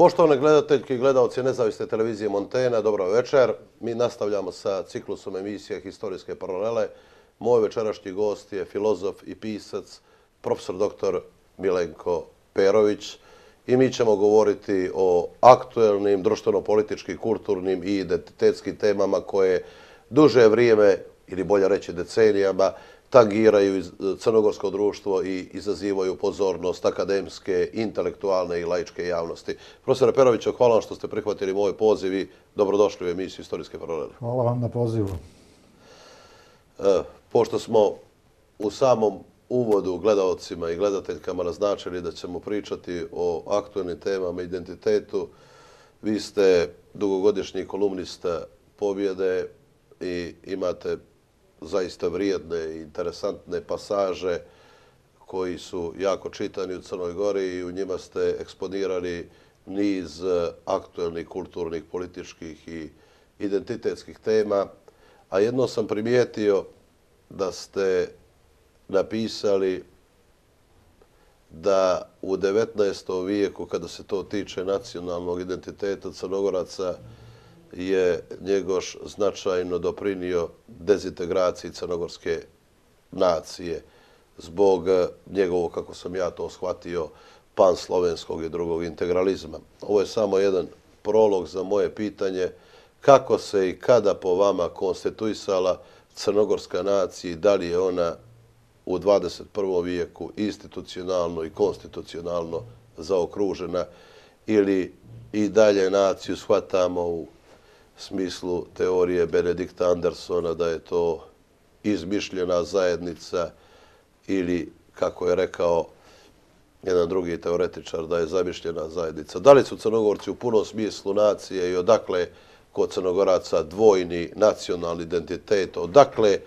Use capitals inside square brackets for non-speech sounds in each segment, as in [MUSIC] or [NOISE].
Poštovane gledateljke i gledalci nezavisne televizije Montena, dobro večer. Mi nastavljamo sa ciklusom emisije Historijske paralele. Moj večerašnji gost je filozof i pisac, profesor dr. Milenko Perović. I mi ćemo govoriti o aktuelnim, društveno-političkim, kulturnim i identitetskim temama koje duže vrijeme, ili bolje reći decenijama, tangiraju crnogorsko društvo i izazivaju pozornost akademske, intelektualne i laičke javnosti. Profesor Perović, hvala vam što ste prihvatili moj poziv i dobrodošli u emisiju Istorijske paralele. Hvala vam na pozivu. E, pošto smo u samom uvodu gledalcima i gledateljkama naznačili da ćemo pričati o aktualnim temama identitetu, vi ste dugogodišnji kolumnista pobjede i imate zaista vrijedne i interesantne pasaže koji su jako čitani u Crnoj Gori i u njima ste eksponirali niz e, aktuelnih kulturnih, političkih i identitetskih tema. A jedno sam primijetio da ste napisali da u 19. vijeku, kada se to tiče nacionalnog identiteta Crnogoraca, je njegoš značajno doprinio dezintegraciji crnogorske nacije zbog eh, njegovog, kako sam ja to shvatio, panslovenskog i drugog integralizma. Ovo je samo jedan prolog za moje pitanje kako se i kada po vama konstituisala crnogorska nacija i da li je ona u 21. vijeku institucionalno i konstitucionalno zaokružena ili i dalje naciju shvatamo u smislu teorije Benedikta Andersona da je to izmišljena zajednica ili, kako je rekao jedan drugi teoretičar, da je zamišljena zajednica. Da li su crnogorci u punom smislu nacije i odakle kod crnogoraca dvojni nacionalni identitet, odakle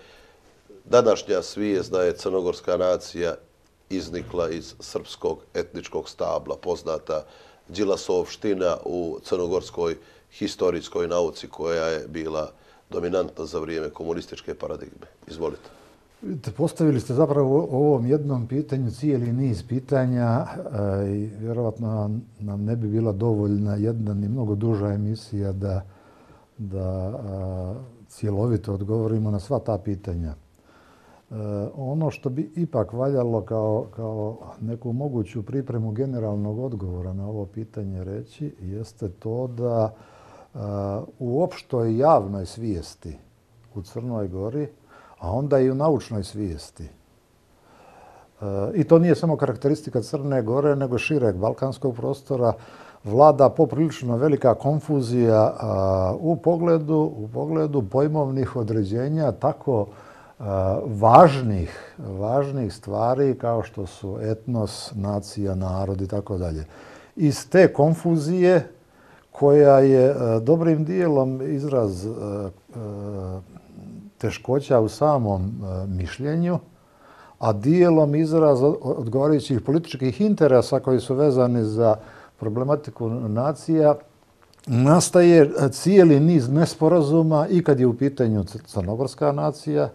današnja svijest da je crnogorska nacija iznikla iz srpskog etničkog stabla, poznata Đilasovština u crnogorskoj historijskoj nauci koja je bila dominantna za vrijeme komunističke paradigme. Izvolite. Vidite, postavili ste zapravo u ovom jednom pitanju cijeli niz pitanja e, i vjerovatno nam ne bi bila dovoljna jedna ni mnogo duža emisija da, da e, cjelovito odgovorimo na sva ta pitanja. E, ono što bi ipak valjalo kao, kao neku moguću pripremu generalnog odgovora na ovo pitanje reći jeste to da u opštoj javnoj svijesti u Crnoj Gori, a onda i u naučnoj svijesti. E, I to nije samo karakteristika Crne Gore, nego šireg balkanskog prostora, vlada poprilično velika konfuzija u pogledu, u pogledu pojmovnih određenja tako važnih, važnih stvari kao što su etnos, nacija, narod i tako dalje. Iz te konfuzije koja je e, dobrim dijelom izraz e, e, teškoća u samom mišljenju, a dijelom izraz odgovarajućih političkih interesa koji su vezani za problematiku nacija, nastaje cijeli niz nesporazuma i kad je u pitanju crnogorska nacija,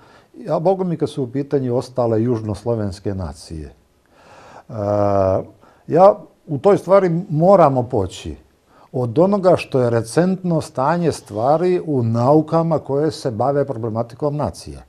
a boga mi kad su u pitanju ostale južnoslovenske nacije. Ja u toj stvari moramo poći od onoga što je recentno stanje stvari u naukama koje se bave problematikom nacije.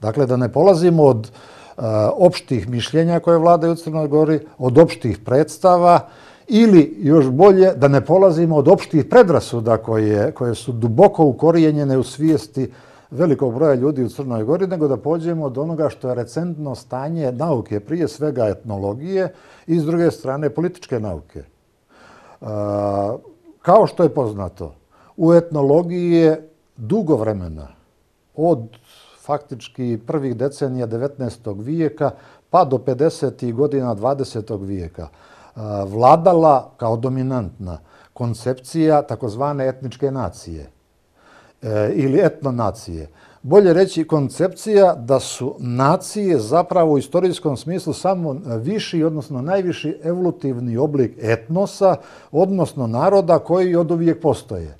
Dakle, da ne polazimo od uh, opštih mišljenja koje vladaju u Crnoj Gori, od opštih predstava ili još bolje da ne polazimo od opštih predrasuda koje, koje su duboko ukorijenjene u svijesti velikog broja ljudi u Crnoj Gori, nego da pođemo od onoga što je recentno stanje nauke, prije svega etnologije i s druge strane političke nauke. Uh, Kao što je poznato, u etnologiji je dugo vremena, od faktički prvih decenija 19. vijeka pa do 50. godina 20. vijeka, vladala kao dominantna koncepcija takozvane etničke nacije e, ili etnonacije bolje reći koncepcija da su nacije zapravo u istorijskom smislu samo viši, odnosno najviši evolutivni oblik etnosa, odnosno naroda koji od uvijek postoje.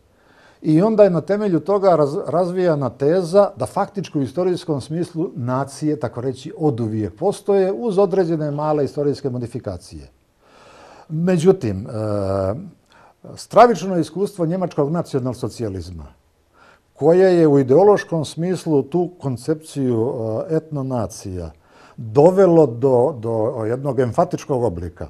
I onda je na temelju toga razvijana teza da faktički u istorijskom smislu nacije, tako reći, od uvijek postoje uz određene male istorijske modifikacije. Međutim, e, stravično iskustvo njemačkog nacionalsocijalizma, koja je u ideološkom smislu tu koncepciju e, etnonacija dovelo do, do jednog enfatičkog oblika,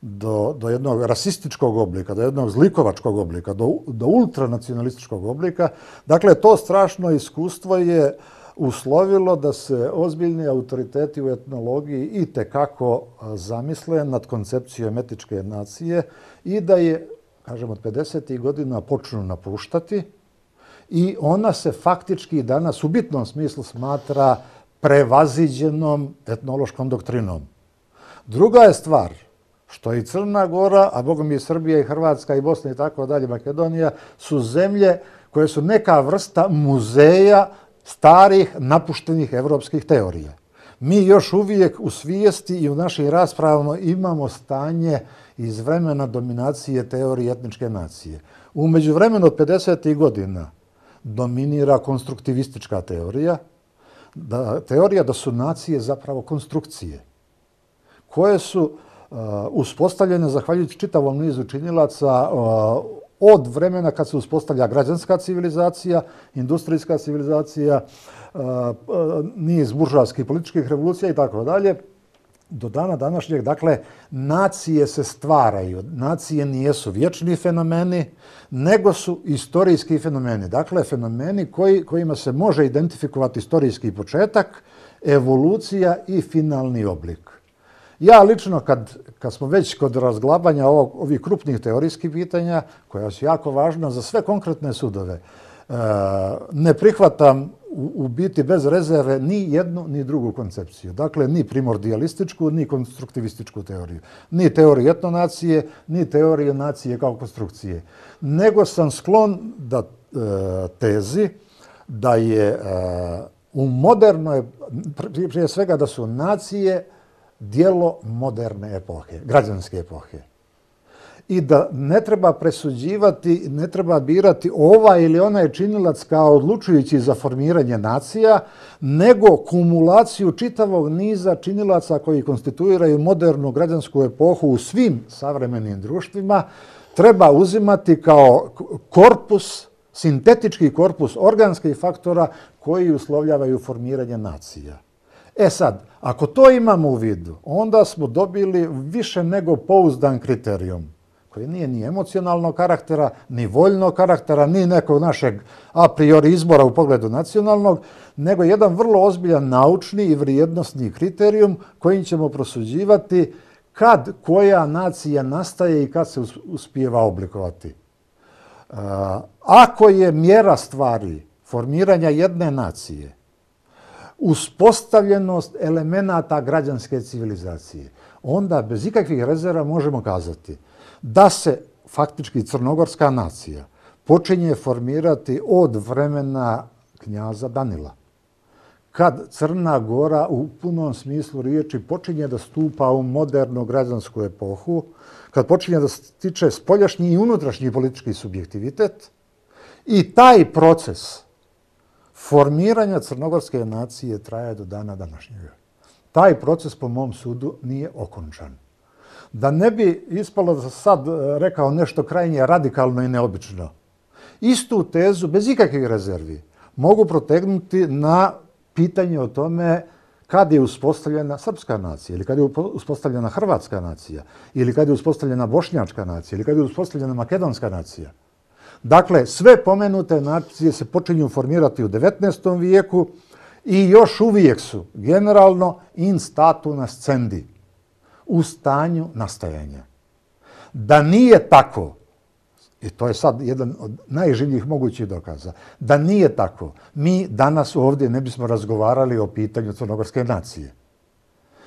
do, do jednog rasističkog oblika, do jednog zlikovačkog oblika, do, do ultranacionalističkog oblika. Dakle, to strašno iskustvo je uslovilo da se ozbiljni autoriteti u etnologiji i tekako e, zamisle nad koncepcijom etičke nacije i da je, kažem, od 50. godina počnu napuštati i ona se faktički danas u bitnom smislu smatra prevaziđenom etnološkom doktrinom. Druga je stvar što i Crna Gora, a bogom i Srbija i Hrvatska i Bosna i tako dalje, Makedonija, su zemlje koje su neka vrsta muzeja starih napuštenih evropskih teorija. Mi još uvijek u svijesti i u našim raspravama imamo stanje iz vremena dominacije teorije etničke nacije. Umeđu vremenu od 50. godina dominira konstruktivistička teorija, da, teorija da su nacije zapravo konstrukcije, koje su uh, uspostavljene zahvaljujući čitavom nizu činilaca uh, od vremena kad se uspostavlja građanska civilizacija, industrijska civilizacija, uh, uh niz buržavskih političkih revolucija i tako dalje, do dana današnjeg, dakle, nacije se stvaraju. Nacije nijesu vječni fenomeni, nego su istorijski fenomeni. Dakle, fenomeni koji, kojima se može identifikovati istorijski početak, evolucija i finalni oblik. Ja lično, kad, kad smo već kod razglabanja ovog, ovih krupnih teorijskih pitanja, koja su jako važna za sve konkretne sudove, Eh, ne prihvatam u biti bez rezerve ni jednu ni drugu koncepciju. Dakle, ni primordialističku, ni konstruktivističku teoriju. Ni teoriju etnonacije, ni teoriju nacije kao konstrukcije. Nego sam sklon da eh, tezi da je eh, u modernoj, prije svega da su nacije dijelo moderne epohe, građanske epohe i da ne treba presuđivati, ne treba birati ova ili ona je činilac kao odlučujući za formiranje nacija, nego kumulaciju čitavog niza činilaca koji konstituiraju modernu građansku epohu u svim savremenim društvima, treba uzimati kao korpus, sintetički korpus organskih faktora koji uslovljavaju formiranje nacija. E sad, ako to imamo u vidu, onda smo dobili više nego pouzdan kriterijum koji nije ni emocionalnog karaktera, ni voljnog karaktera, ni nekog našeg a priori izbora u pogledu nacionalnog, nego jedan vrlo ozbiljan naučni i vrijednostni kriterijum kojim ćemo prosuđivati kad koja nacija nastaje i kad se uspijeva oblikovati. E, ako je mjera stvari formiranja jedne nacije uspostavljenost elemenata građanske civilizacije, onda bez ikakvih rezera možemo kazati da se faktički crnogorska nacija počinje formirati od vremena knjaza Danila. Kad Crna Gora u punom smislu riječi počinje da stupa u modernu građansku epohu, kad počinje da stiče spoljašnji i unutrašnji politički subjektivitet, i taj proces formiranja crnogorske nacije traje do dana današnjega. Taj proces, po mom sudu, nije okončan da ne bi ispalo da sad e, rekao nešto krajnje radikalno i neobično. Istu tezu, bez ikakvih rezervi, mogu protegnuti na pitanje o tome kad je uspostavljena srpska nacija, ili kad je uspostavljena hrvatska nacija, ili kad je uspostavljena bošnjačka nacija, ili kad je uspostavljena makedonska nacija. Dakle, sve pomenute nacije se počinju formirati u 19. vijeku i još uvijek su generalno in statu na scendi u stanju nastajanja. Da nije tako, i to je sad jedan od najživljih mogućih dokaza, da nije tako, mi danas ovdje ne bismo razgovarali o pitanju crnogorske nacije.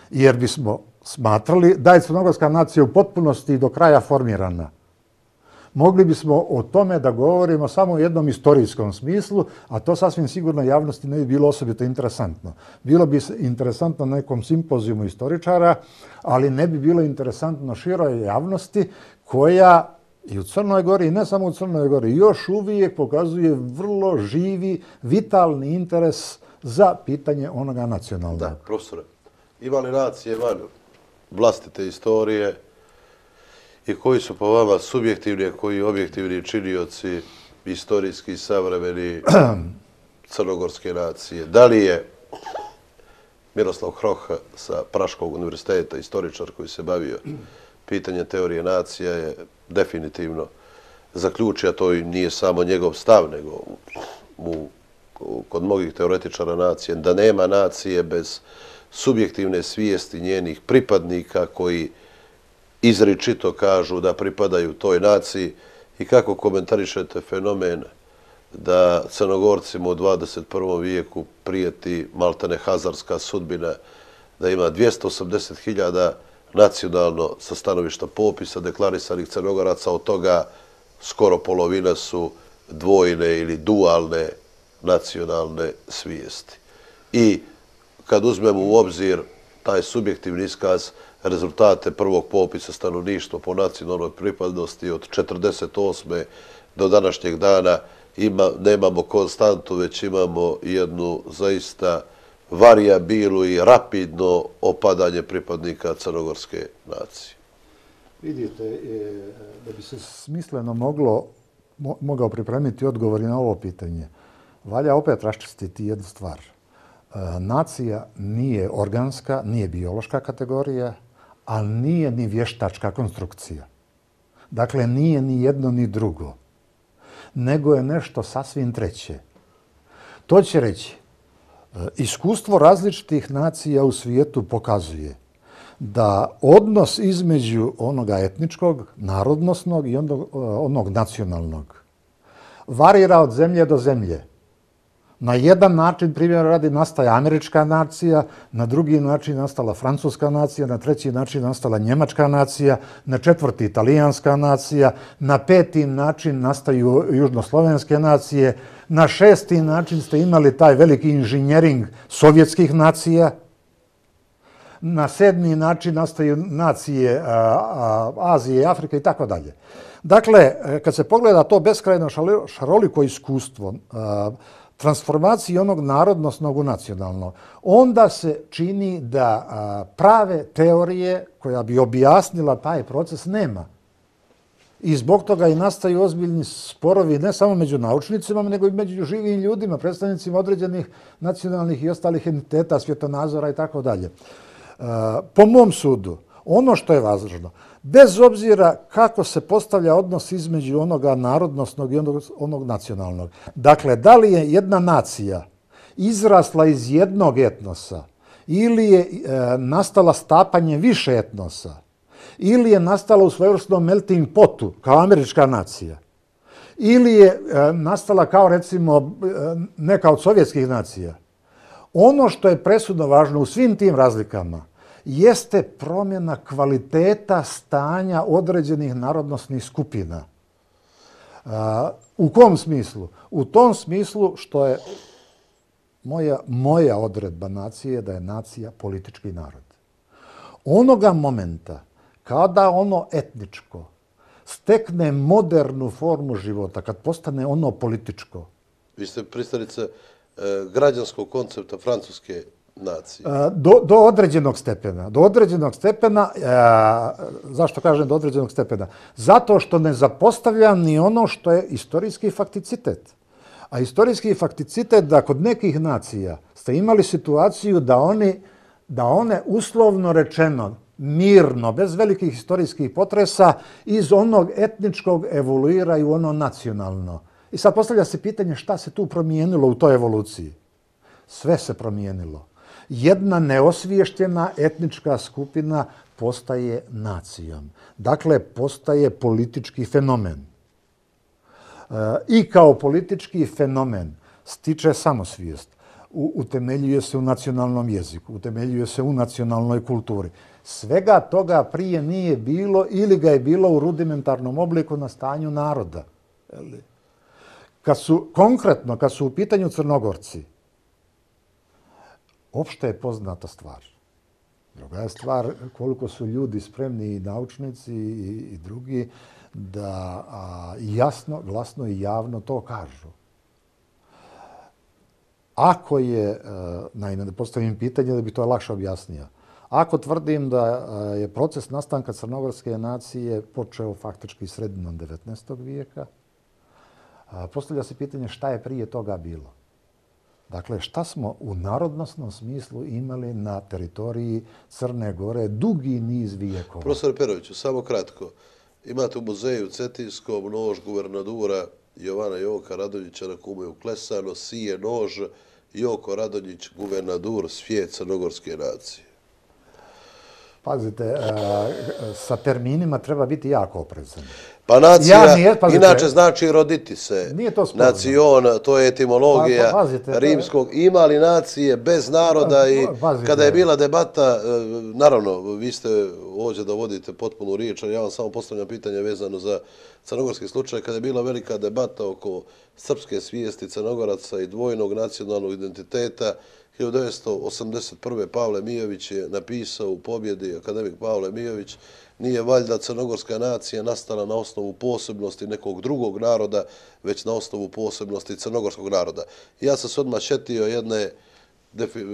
Jer bismo smatrali da je crnogorska nacija u potpunosti do kraja formirana mogli bismo o tome da govorimo samo u jednom istorijskom smislu, a to sasvim sigurno javnosti ne bi bilo osobito interesantno. Bilo bi interesantno na nekom simpozijumu istoričara, ali ne bi bilo interesantno široj javnosti koja i u Crnoj Gori, i ne samo u Crnoj Gori, još uvijek pokazuje vrlo živi, vitalni interes za pitanje onoga nacionalnog. Da, profesore, ima li nacije van vlastite istorije, i koji su po vama subjektivni, a koji objektivni činioci istorijski savremeni [CLEARS THROAT] crnogorske nacije? Da li je Miroslav Hroh sa Praškog univerziteta, istoričar koji se bavio pitanje teorije nacija, je definitivno zaključio, to i nije samo njegov stav, nego u, kod mnogih teoretičara nacije, da nema nacije bez subjektivne svijesti njenih pripadnika koji izričito kažu da pripadaju toj naciji i kako komentarišete fenomen da crnogorcima u 21. vijeku prijeti maltene hazarska sudbina, da ima 280.000 nacionalno sa stanovišta popisa deklarisanih crnogoraca, od toga skoro polovina su dvojne ili dualne nacionalne svijesti. I kad uzmemo u obzir taj subjektivni iskaz rezultate prvog popisa stanovništva po nacionalnoj pripadnosti od 48. do današnjeg dana, ima, nemamo konstantu, već imamo jednu zaista varijabilu i rapidno opadanje pripadnika crnogorske nacije. Vidite, e, da bi se smisleno moglo, mogao pripremiti odgovori na ovo pitanje, valja opet raščistiti jednu stvar. E, nacija nije organska, nije biološka kategorija, ali nije ni vještačka konstrukcija. Dakle, nije ni jedno ni drugo nego je nešto sasvim treće. To će reći, e, iskustvo različitih nacija u svijetu pokazuje da odnos između onoga etničkog, narodnosnog i onog, e, onog nacionalnog varira od zemlje do zemlje. Na jedan način, primjer radi, nastaje američka nacija, na drugi način nastala francuska nacija, na treći način nastala njemačka nacija, na četvrti italijanska nacija, na peti način nastaju južnoslovenske nacije, na šesti način ste imali taj veliki inženjering sovjetskih nacija, na sedmi način nastaju nacije Azije, Afrike i tako dalje. Dakle, e, kad se pogleda to beskrajno šaroliko iskustvo, transformaciji onog narodnosnog u nacionalno, onda se čini da prave teorije koja bi objasnila taj proces nema. I zbog toga i nastaju ozbiljni sporovi ne samo među naučnicima, nego i među živim ljudima, predstavnicima određenih nacionalnih i ostalih entiteta, svjetonazora i tako dalje. Po mom sudu, ono što je važno, bez obzira kako se postavlja odnos između onoga narodnosnog i onog, onog nacionalnog. Dakle, da li je jedna nacija izrasla iz jednog etnosa ili je e, nastala stapanje više etnosa ili je nastala u svojevrsnom melting potu kao američka nacija ili je e, nastala kao recimo e, neka od sovjetskih nacija. Ono što je presudno važno u svim tim razlikama jeste promjena kvaliteta stanja određenih narodnostnih skupina. U kom smislu? U tom smislu što je moja, moja odredba nacije da je nacija politički narod. Onoga momenta kada ono etničko stekne modernu formu života, kad postane ono političko. Vi ste pristalice e, građanskog koncepta francuske nacije? E, do, do određenog stepena. Do određenog stepena, e, zašto kažem do određenog stepena? Zato što ne zapostavljam ni ono što je istorijski fakticitet. A istorijski fakticitet da kod nekih nacija ste imali situaciju da oni da one uslovno rečeno mirno, bez velikih istorijskih potresa, iz onog etničkog evoluiraju ono nacionalno. I sad postavlja se pitanje šta se tu promijenilo u toj evoluciji. Sve se promijenilo jedna neosviještena etnička skupina postaje nacijom. Dakle, postaje politički fenomen. E, I kao politički fenomen stiče samosvijest. Utemeljuje se u nacionalnom jeziku, utemeljuje se u nacionalnoj kulturi. Svega toga prije nije bilo ili ga je bilo u rudimentarnom obliku na stanju naroda. Kad su, konkretno, kad su u pitanju crnogorci, opšte je poznata stvar. Druga je stvar koliko su ljudi spremni i naučnici i, i drugi da a, jasno, glasno i javno to kažu. Ako je, a, naime, da postavim pitanje da bi to lakše objasnio, Ako tvrdim da e, je proces nastanka crnogorske nacije počeo faktički sredinom 19. vijeka, postavlja se pitanje šta je prije toga bilo. Dakle, šta smo u narodnostnom smislu imali na teritoriji Crne Gore dugi niz vijekova? Profesor Peroviću, samo kratko. Imate u muzeju Cetinskom nož guvernadura Jovana Joka Radonjića na kume u Klesano, sije nož Joko Radonjić, guvernadur svijet crnogorske nacije. Pazite, e, sa terminima treba biti jako oprezan. Pa nacija, pazite, inače znači roditi se. Nije to sporno. Nacion, to je etimologija pa, pa, pazite, rimskog. Ima li nacije bez naroda i pazite. kada je bila debata, e, naravno, vi ste ovdje da vodite potpunu riječ, ali ja vam samo postavljam pitanje vezano za crnogorski slučaj. Kada je bila velika debata oko srpske svijesti crnogoraca i dvojnog nacionalnog identiteta, 1981. Pavle Mijović je napisao u pobjedi, akademik Pavle Mijović, nije valjda crnogorska nacija nastala na osnovu posebnosti nekog drugog naroda, već na osnovu posebnosti crnogorskog naroda. Ja sam se odmah šetio jedne,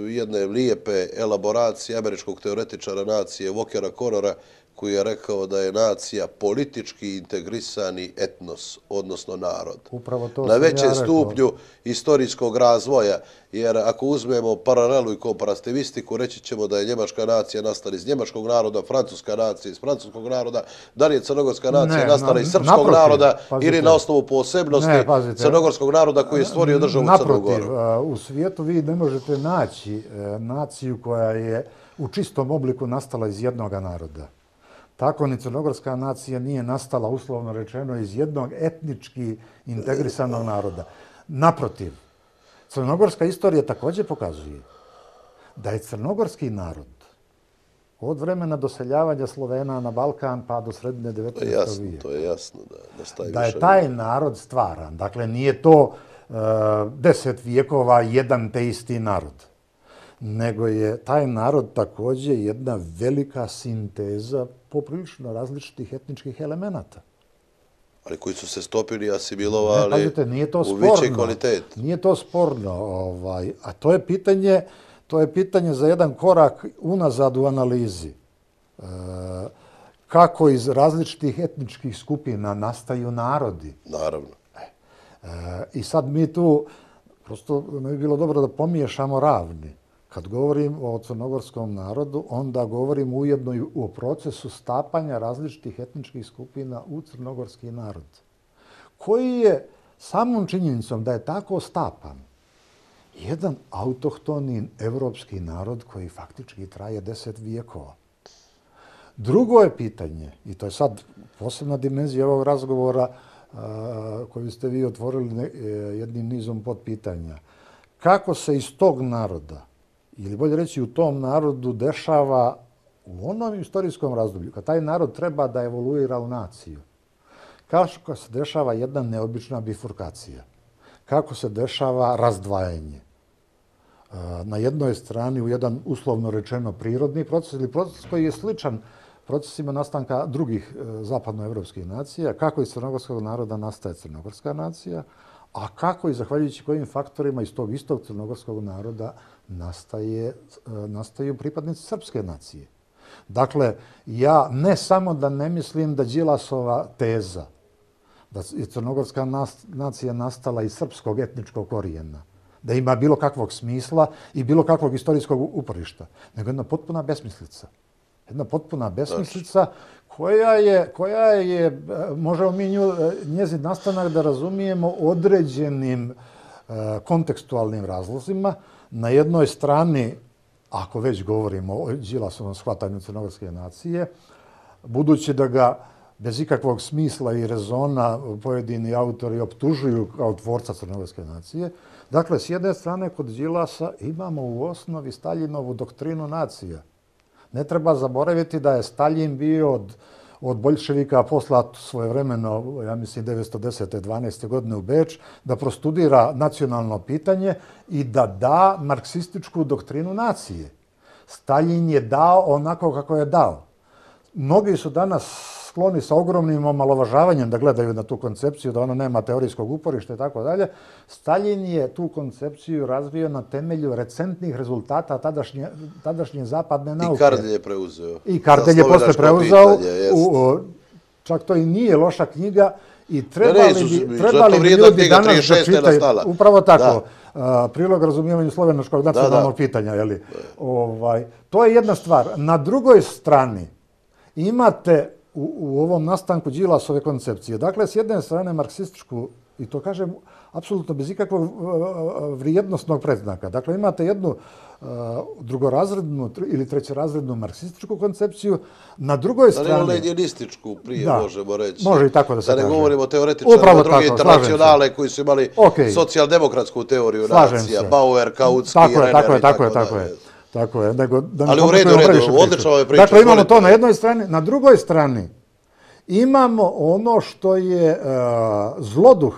jedne lijepe elaboracije američkog teoretičara nacije Vokera Korora, koji je rekao da je nacija politički integrisani etnos, odnosno narod. Upravo to Na većem ja stupnju istorijskog razvoja, jer ako uzmemo paralelu i komparativistiku, reći ćemo da je njemačka nacija nastala iz njemačkog naroda, francuska nacija iz francuskog naroda, da li je crnogorska nacija ne, nastala iz srpskog naprotiv, naroda pazite, ili na osnovu posebnosti ne, crnogorskog naroda koji je stvorio državu naprotiv, Crnogoru. Naprotiv, u svijetu vi ne možete naći e, naciju koja je u čistom obliku nastala iz jednog naroda. Tako ni crnogorska nacija nije nastala, uslovno rečeno, iz jednog etnički integrisanog naroda. Naprotiv, crnogorska istorija također pokazuje da je crnogorski narod od vremena doseljavanja Slovena na Balkan pa do sredine 19. vijeka. To je jasno, da, da, da je taj narod stvaran. Dakle, nije to uh, deset vijekova jedan te isti narod nego je taj narod također jedna velika sinteza poprilično različitih etničkih elemenata. Ali koji su se stopili, asimilovali ne, pazite, nije to u veći kvalitet. Nije to sporno. Ovaj, a to je pitanje to je pitanje za jedan korak unazad u analizi. E, kako iz različitih etničkih skupina nastaju narodi. Naravno. E, e, I sad mi tu, prosto ne bi bilo dobro da pomiješamo ravni. Kad govorim o crnogorskom narodu, onda govorim ujedno i o procesu stapanja različitih etničkih skupina u crnogorski narod, koji je samom činjenicom da je tako stapan jedan autohtoni evropski narod koji faktički traje deset vijekova. Drugo je pitanje, i to je sad posebna dimenzija ovog razgovora koju ste vi otvorili e, jednim nizom pod pitanja, kako se iz tog naroda ili bolje reći u tom narodu dešava u onom istorijskom razdoblju, kad taj narod treba da evoluira u naciju, kako se dešava jedna neobična bifurkacija, kako se dešava razdvajanje. Na jednoj strani u jedan uslovno rečeno prirodni proces ili proces koji je sličan procesima nastanka drugih e, zapadnoevropskih nacija, kako iz crnogorskog naroda nastaje crnogorska nacija, a kako i zahvaljujući kojim faktorima iz tog istog crnogorskog naroda nastaje, e, nastaju pripadnici srpske nacije. Dakle, ja ne samo da ne mislim da Đilasova teza da je crnogorska nacija nastala iz srpskog etničkog korijena, da ima bilo kakvog smisla i bilo kakvog istorijskog uporišta, nego jedna potpuna besmislica. Jedna potpuna besmislica koja je, koja je, e, možemo mi nju, e, njezin nastanak da razumijemo određenim kontekstualnim razlozima, na jednoj strani, ako već govorimo o Đilasovom shvatanju crnogorske nacije, budući da ga bez ikakvog smisla i rezona pojedini autori optužuju kao tvorca crnogorske nacije, dakle, s jedne strane, kod Đilasa imamo u osnovi Staljinovu doktrinu nacija. Ne treba zaboraviti da je Stalin bio od od Boljševika poslat svojevremeno, ja mislim, 910. 12. godine u Beč, da prostudira nacionalno pitanje i da da marksističku doktrinu nacije. Stalin je dao onako kako je dao. Mnogi su danas skloni sa ogromnim omalovažavanjem da gledaju na tu koncepciju, da ona nema teorijskog uporišta i tako dalje. Stalin je tu koncepciju razvio na temelju recentnih rezultata tadašnje, tadašnje zapadne nauke. I Kardelj je preuzeo. I Kardelj je posle preuzeo. Pitanje, u, čak to i nije loša knjiga i trebali bi, trebali bi ljudi danas da čitaju. Upravo tako. Da prilog razumijevanju slovenačkog nacionalnog da, da. pitanja. Jeli? Ovaj, to je jedna stvar. Na drugoj strani imate u, u ovom nastanku Đilasove koncepcije. Dakle, s jedne strane marksističku, i to kažem apsolutno bez ikakvog vrijednostnog predznaka. Dakle, imate jednu uh, drugorazrednu ili trećerazrednu marksističku koncepciju. Na drugoj strani... Da li leninističku prije da, možemo reći? Može i tako da se kaže. Da ne govorimo teoretičarima druge internacionale koji su imali okay. socijaldemokratsku teoriju slažem nacija. Se. Bauer, Kautski, tako Renner je, tako je, tako je, tako je. Tako je. Nego, da Ali u redu, u redu, odlično ove priče. Dakle, imamo to na jednoj strani. Na drugoj strani imamo ono što je uh, zloduh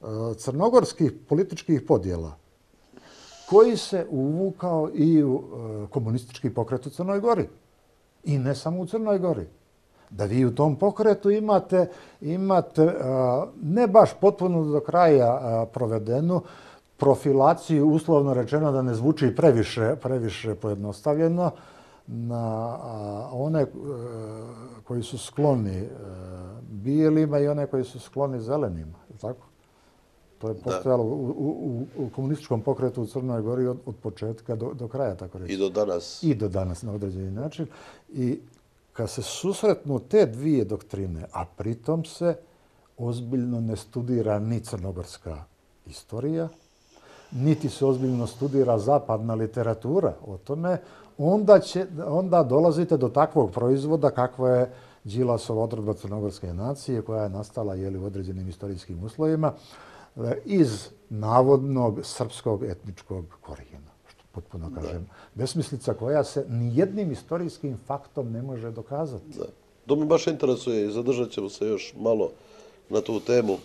uh, crnogorskih političkih podjela koji se uvukao i u uh, komunistički pokret u Crnoj Gori. I ne samo u Crnoj Gori. Da vi u tom pokretu imate, imate ne baš potpuno do kraja provedenu profilaciju, uslovno rečeno da ne zvuči previše, previše pojednostavljeno, na one uh, koji su skloni uh, bijelima i one koji su skloni zelenima. Tako? To je postojalo u, u, u komunističkom pokretu u Crnoj Gori od, od početka do, do kraja, tako reći. I do danas. I do danas, na određeni način. I kad se susretnu te dvije doktrine, a pritom se ozbiljno ne studira ni crnogorska istorija, niti se ozbiljno studira zapadna literatura o tome, onda, će, onda dolazite do takvog proizvoda kakva je Đilasova odredba crnogorske nacije koja je nastala jeli, u određenim istorijskim uslovima iz navodnog srpskog etničkog korijena. Što potpuno kažem, da. besmislica koja se nijednim istorijskim faktom ne može dokazati. Da. To mi baš interesuje i zadržat ćemo se još malo na tu temu,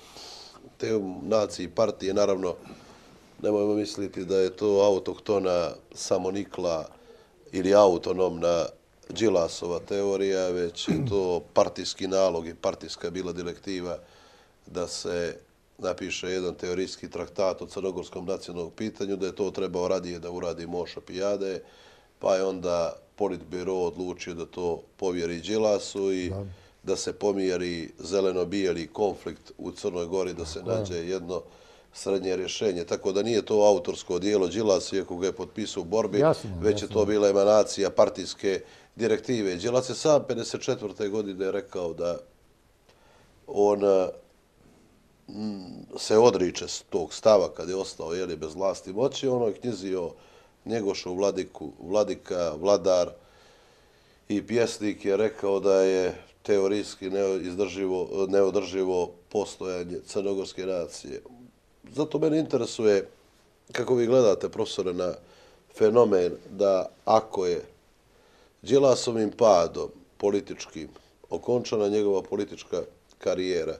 te naciji i partije. Naravno, nemojmo misliti da je to autoktona samo Nikla ili autonomna Đilasova teorija, već je to partijski nalog i partijska bila direktiva da se napiše jedan teorijski traktat o crnogorskom nacionalnom pitanju, da je to trebao radije da uradi Moša Pijade, pa je onda Politbiro odlučio da to povjeri Đilasu i da, se pomijeri zeleno-bijeli konflikt u Crnoj Gori, da se nađe jedno srednje rješenje. Tako da nije to autorsko dijelo Đilas, iako ga je potpisao u borbi, već je to bila emanacija partijske direktive. Đilas je sam 54. godine rekao da on se odriče s tog stava kad je ostao jeli, bez vlasti moći, ono je knjizio Njegošu vladiku, vladika, vladar i pjesnik je rekao da je teorijski neodrživo, neodrživo postojanje crnogorske nacije. Zato mene interesuje kako vi gledate, profesore, na fenomen da ako je Đilasovim padom političkim okončana njegova politička karijera,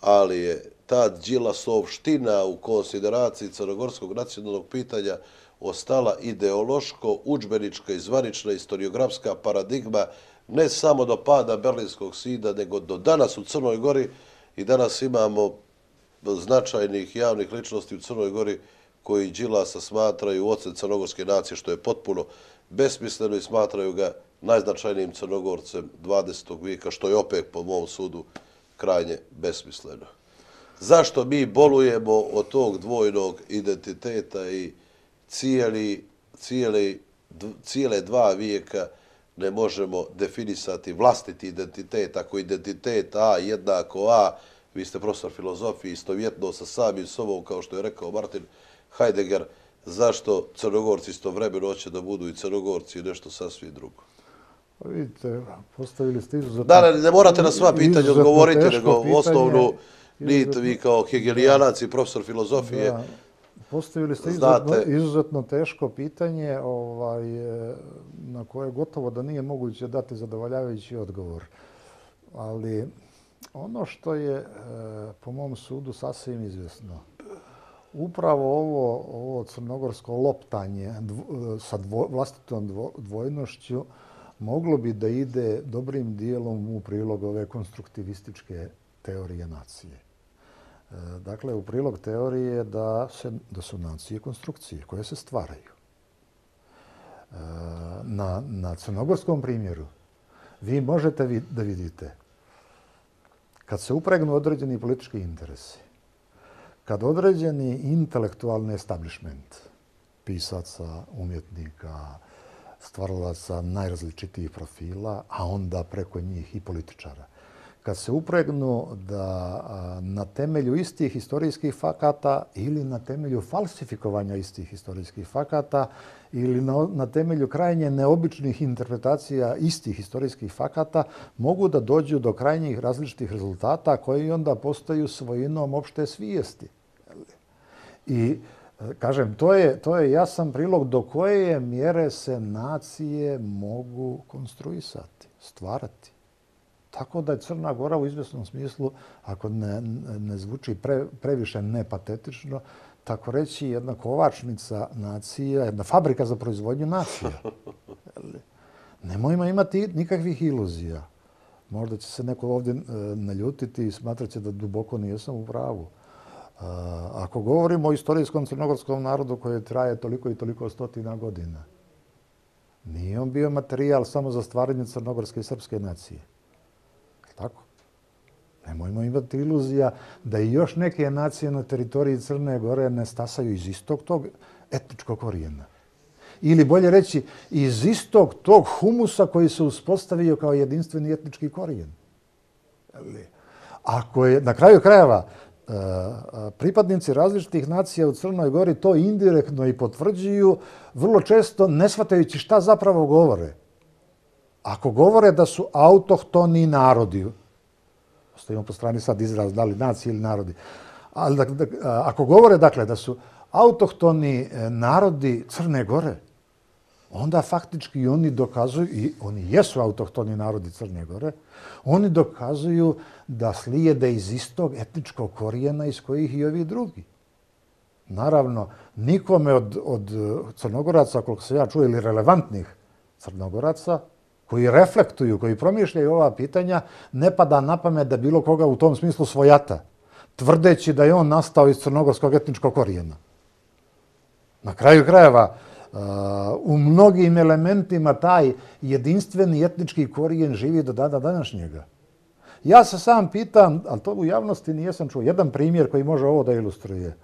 ali je ta Đilasovština u konsideraciji crnogorskog nacionalnog pitanja ostala ideološko, učbenička i zvanična historiografska paradigma ne samo do pada Berlinskog sida, nego do danas u Crnoj Gori i danas imamo značajnih javnih ličnosti u Crnoj Gori koji Đilasa smatraju ocen crnogorske nacije, što je potpuno besmisleno i smatraju ga najznačajnijim crnogorcem 20. vijeka, što je opet po mom sudu krajnje besmisleno. Zašto mi bolujemo od tog dvojnog identiteta i cijeli, cijeli, cijele dva vijeka ne možemo definisati vlastiti identitet, ako identitet A jednako A, vi ste profesor filozofije, istovjetno sa samim sobom, kao što je rekao Martin Heidegger, zašto crnogorci istovremeno hoće da budu i crnogorci i nešto sasvim drugo? Pa vidite, postavili ste izuzetno... Da, ne, ne morate na sva pitanja odgovoriti, nego pitanje, osnovnu nit vi kao hegelijanac i profesor filozofije. Da, postavili ste izuzetno, izuzetno teško pitanje ovaj, na koje gotovo da nije moguće dati zadovoljavajući odgovor. Ali ono što je e, po mom sudu sasvim izvjesno, upravo ovo, ovo crnogorsko loptanje dvo, e, sa dvo, vlastitom dvo, dvojnošću moglo bi da ide dobrim dijelom u prilog ove konstruktivističke teorije nacije. E, dakle, u prilog teorije da, se, da su nacije konstrukcije koje se stvaraju. E, na, na crnogorskom primjeru vi možete da vidite kad se upregnu određeni politički interesi, kad određeni intelektualni establishment, pisaca, umjetnika, stvaralaca najrazličitijih profila, a onda preko njih i političara, kad se upregnu da na temelju istih historijskih fakata ili na temelju falsifikovanja istih historijskih fakata ili na, na temelju krajnje neobičnih interpretacija istih historijskih fakata mogu da dođu do krajnjih različitih rezultata koji onda postaju svojinom opšte svijesti. I e, kažem, to je, to je jasan prilog do koje mjere se nacije mogu konstruisati, stvarati. Tako da je Crna Gora u izvjesnom smislu, ako ne, ne zvuči pre, previše nepatetično, tako reći jedna kovačnica nacija, jedna fabrika za proizvodnju nacija. [LAUGHS] Nemojmo imati nikakvih iluzija. Možda će se neko ovdje e, naljutiti i smatrat će da duboko nijesam u pravu. Ako govorimo o istorijskom crnogorskom narodu koji traje toliko i toliko stotina godina, nije on bio materijal samo za stvaranje crnogorske i srpske nacije. Tako? Nemojmo imati iluzija da i još neke nacije na teritoriji Crne Gore ne stasaju iz istog tog etničkog korijena. Ili bolje reći, iz istog tog humusa koji se uspostavio kao jedinstveni etnički korijen. Ako je, na kraju krajeva, e, e, pripadnici različitih nacija u Crnoj Gori to indirektno i potvrđuju, vrlo često ne shvatajući šta zapravo govore. Ako govore da su autohtoni narodi, ostavimo po strani sad izraz da li nacije ili narodi. Ali da, da, ako govore dakle da su autohtoni e, narodi Crne Gore, onda faktički oni dokazuju, i oni jesu autohtoni narodi Crne Gore, oni dokazuju da slijede iz istog etničkog korijena iz kojih i ovi drugi. Naravno, nikome od, od crnogoraca, koliko se ja čuo, ili relevantnih crnogoraca, koji reflektuju, koji promišljaju ova pitanja, ne pada na pamet da bilo koga u tom smislu svojata, tvrdeći da je on nastao iz crnogorskog etničkog korijena. Na kraju krajeva, e, u mnogim elementima taj jedinstveni etnički korijen živi do dana današnjega. Ja se sam pitam, ali to u javnosti nijesam čuo, jedan primjer koji može ovo da ilustruje.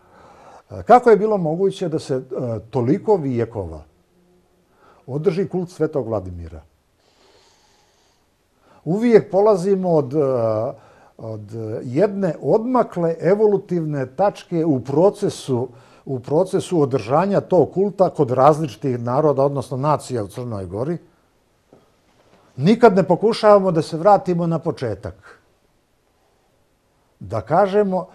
E, kako je bilo moguće da se e, toliko vijekova održi kult Svetog Vladimira? Uvijek polazimo od, eh, od jedne odmakle evolutivne tačke u procesu u procesu održanja tog kulta kod različitih naroda, odnosno nacija u Crnoj Gori. Nikad ne pokušavamo da se vratimo na početak. Da kažemo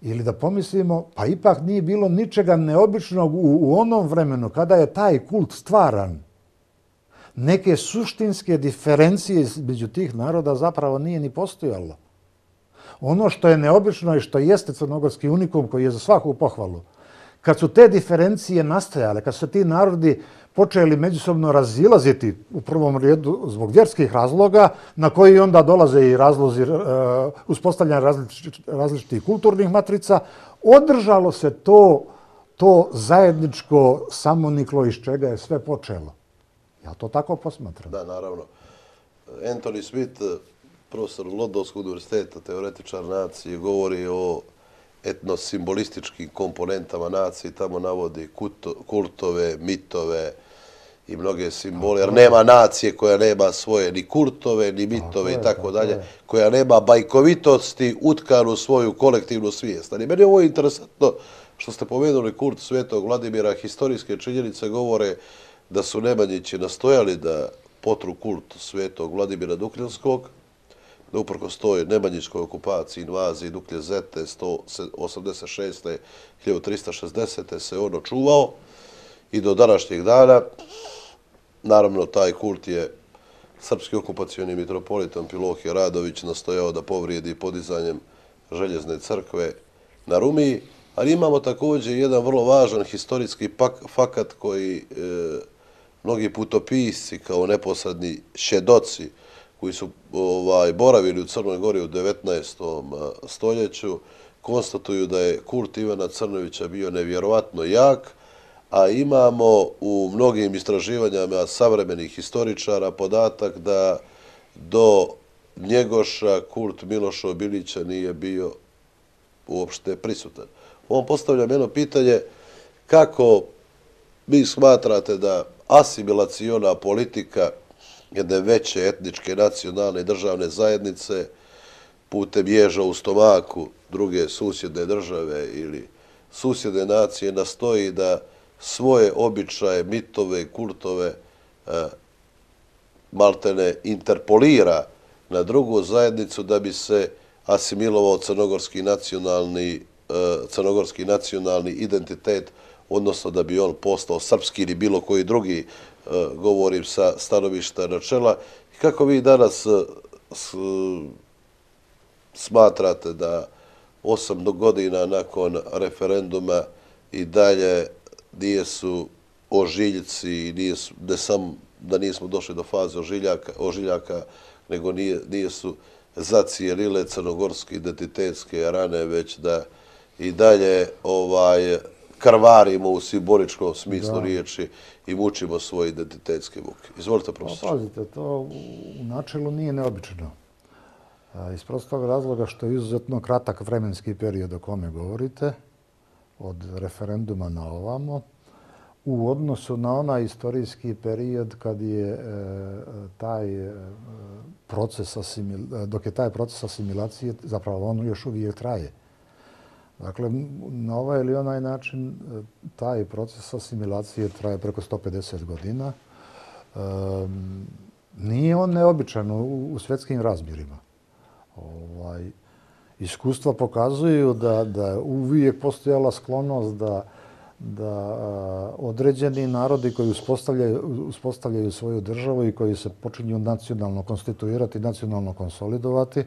ili da pomislimo, pa ipak nije bilo ničega neobičnog u, u onom vremenu kada je taj kult stvaran neke suštinske diferencije među tih naroda zapravo nije ni postojalo. Ono što je neobično i što jeste crnogorski unikum koji je za svaku pohvalu, kad su te diferencije nastajale, kad su ti narodi počeli međusobno razilaziti u prvom redu zbog vjerskih razloga, na koji onda dolaze i razlozi e, uh, uspostavljanja različitih kulturnih matrica, održalo se to, to zajedničko samoniklo iz čega je sve počelo. Ja to tako posmatram. Da, naravno. Anthony Smith, profesor Londonskog univerziteta, teoretičar nacije, govori o etnosimbolističkim komponentama nacije. Tamo navodi kultove, mitove i mnoge simbole. Jer nema nacije koja nema svoje ni kultove, ni mitove i tako dalje. Koja nema bajkovitosti utkanu svoju kolektivnu svijest. Ali meni je ovo interesantno što ste pomenuli kult svetog Vladimira. Historijske činjenice govore da su Nemanjići nastojali da potru kult svetog Vladimira Dukljanskog, da uprko stoje Nemanjičkoj okupaciji, invaziji Duklje Zete 186. 1360. se ono čuvao i do današnjeg dana, naravno, taj kult je srpski okupacijoni mitropolit Pilohije Radović nastojao da povrijedi podizanjem željezne crkve na Rumiji, ali imamo također jedan vrlo važan historijski fakat koji e, mnogi putopisci kao neposredni šedoci koji su ovaj, boravili u Crnoj Gori u 19. Eh, stoljeću, konstatuju da je kult Ivana Crnovića bio nevjerovatno jak, a imamo u mnogim istraživanjama savremenih historičara podatak da do Njegoša kult Miloša Obilića nije bio uopšte prisutan. On postavlja jedno pitanje kako vi smatrate da asimilacijona politika jedne veće etničke, nacionalne i državne zajednice putem ježa u stomaku druge susjedne države ili susjedne nacije nastoji da svoje običaje, mitove i kultove e, maltene interpolira na drugu zajednicu da bi se asimilovao crnogorski nacionalni, e, crnogorski nacionalni identitet, odnosno da bi on postao srpski ili bilo koji drugi, e, govorim sa stanovišta načela. Kako vi danas e, e, smatrate da osam godina nakon referenduma i dalje nije su ožiljci i nije su, ne sam da nismo došli do faze ožiljaka, ožiljaka nego nije, nije su zacijelile crnogorske identitetske rane, već da i dalje ovaj krvarimo u simboličkom smislu riječi i mučimo svoje identitetske muke. Izvolite, pa profesor. pazite, to u načelu nije neobično. Iz prostog razloga što je izuzetno kratak vremenski period o kome govorite, od referenduma na ovamo, u odnosu na onaj istorijski period kad je e, taj e, proces dok je taj proces asimilacije, zapravo on još uvijek traje. Dakle, na ovaj ili onaj način e, taj proces asimilacije traje preko 150 godina. Nije on neobičan u, u svjetskim razmjerima. Ovaj, iskustva pokazuju da, da uvijek postojala sklonost da da određeni narodi koji uspostavljaju, uspostavljaju svoju državu i koji se počinju nacionalno konstituirati, nacionalno konsolidovati,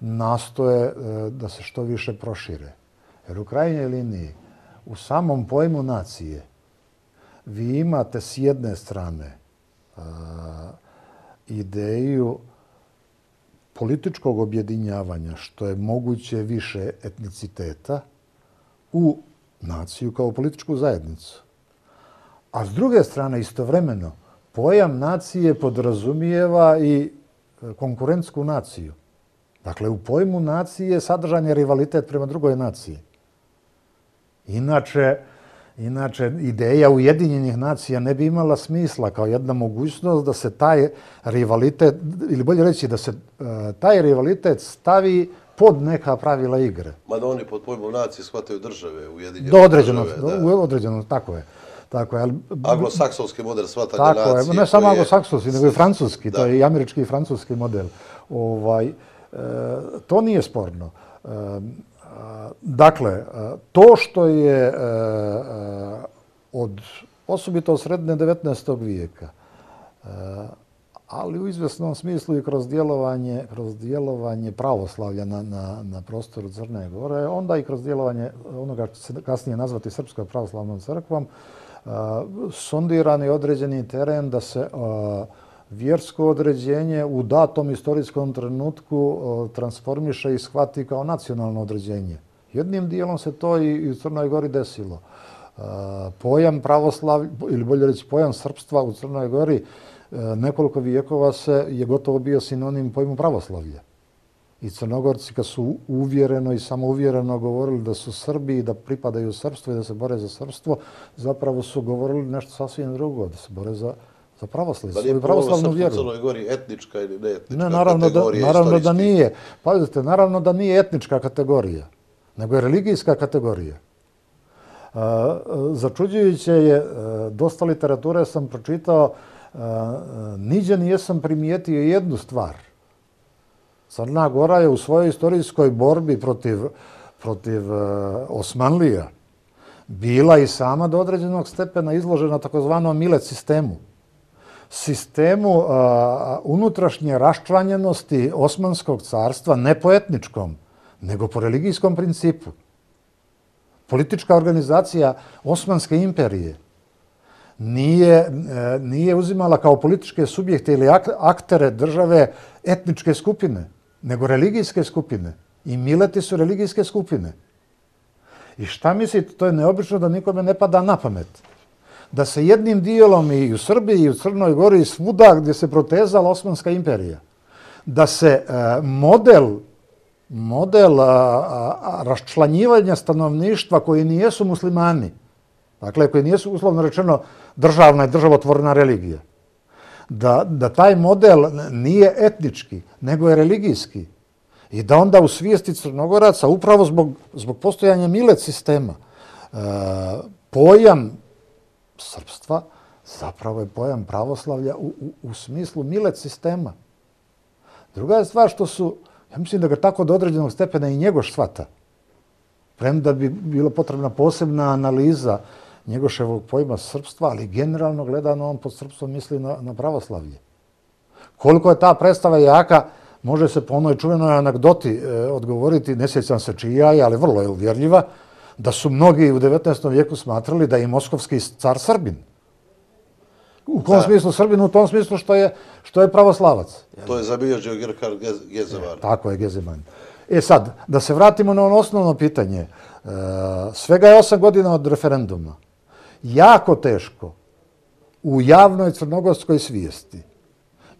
nastoje e, da se što više prošire. Jer u krajnjoj liniji, u samom pojmu nacije, vi imate s jedne strane ideju političkog objedinjavanja, što je moguće više etniciteta, u naciju kao političku zajednicu. A s druge strane, istovremeno, pojam nacije podrazumijeva i e, konkurentsku naciju. Dakle, u pojmu nacije sadržan je rivalitet prema drugoj naciji. Inače, inače, ideja Ujedinjenih nacija ne bi imala smisla kao jedna mogućnost da se taj rivalitet, ili bolje reći da se uh, taj rivalitet stavi pod neka pravila igre. Mada oni pod pojmom nacije shvataju države, ujedinjene Do određenog, države. Do, određeno, tako je. Tako je. Anglosaksonski model shvatanja tako nacije. Je, ne samo anglosaksonski, nego i francuski, to je i američki i francuski model. Ovaj, e, to nije sporno. E, dakle, to što je e, e, od osobito od sredne 19. vijeka e, ali u izvesnom smislu i kroz djelovanje, kroz djelovanje pravoslavlja na, na, na prostoru Crne Gore, onda i kroz djelovanje onoga što se kasnije nazvati Srpskoj pravoslavnom crkvom, sondiran je određeni teren da se vjersko određenje u datom istorijskom trenutku e, transformiše i shvati kao nacionalno određenje. Jednim dijelom se to i u Crnoj Gori desilo. E, pojam pravoslav, ili bolje reći pojam srpstva u Crnoj Gori, e, nekoliko vijekova se je gotovo bio sinonim pojmu pravoslavlja. I crnogorci kad su uvjereno i samouvjereno govorili da su Srbi i da pripadaju srpstvu i da se bore za srpstvo, zapravo su govorili nešto sasvim drugo, da se bore za, za pravoslavlje. Da nije pravoslavnu vjeru. Crnoj Gori etnička ili ne etnička ne, naravno kategorija? Da, naravno da nije. Pazite, naravno da nije etnička kategorija, nego je religijska kategorija. Začuđujuće je, dosta literature sam pročitao, niđe nijesam primijetio jednu stvar. Crna Gora je u svojoj istorijskoj borbi protiv, protiv Osmanlija bila i sama do određenog stepena izložena takozvanom milet sistemu. Sistemu a, unutrašnje raščlanjenosti Osmanskog carstva ne po etničkom, nego po religijskom principu. Politička organizacija Osmanske imperije nije, e, nije uzimala kao političke subjekte ili aktere države etničke skupine, nego religijske skupine. I mileti su religijske skupine. I šta mislite, to je neobično da nikome ne pada na pamet. Da se jednim dijelom i u Srbiji i u Crnoj Gori i svuda gdje se protezala Osmanska imperija, da se e, model model a, a, raščlanjivanja stanovništva koji nijesu muslimani, dakle koji nijesu uslovno rečeno državna i državotvorna religija, da, da taj model nije etnički, nego je religijski, I da onda u svijesti Crnogoraca, upravo zbog, zbog postojanja milet sistema, e, pojam srpstva zapravo je pojam pravoslavlja u, u, u smislu milet sistema. Druga je stvar što su, ja mislim da ga tako do određenog stepena i njegoš shvata. Premda bi bila potrebna posebna analiza njegoševog pojma srpstva, ali generalno gledano on pod srpstvom misli na, na pravoslavlje. Koliko je ta predstava jaka, može se po onoj čuvenoj anegdoti e, odgovoriti, ne sjećam se čija je, ali vrlo je uvjerljiva, da su mnogi u 19. vijeku smatrali da je moskovski car Srbin. U kom da. smislu Srbin? U tom smislu što je, što je pravoslavac. To je zabilježio Gerhard Gezeman. E, tako je, Gezeman. E sad, da se vratimo na ono osnovno pitanje. E, svega je osam godina od referenduma. Jako teško u javnoj crnogorskoj svijesti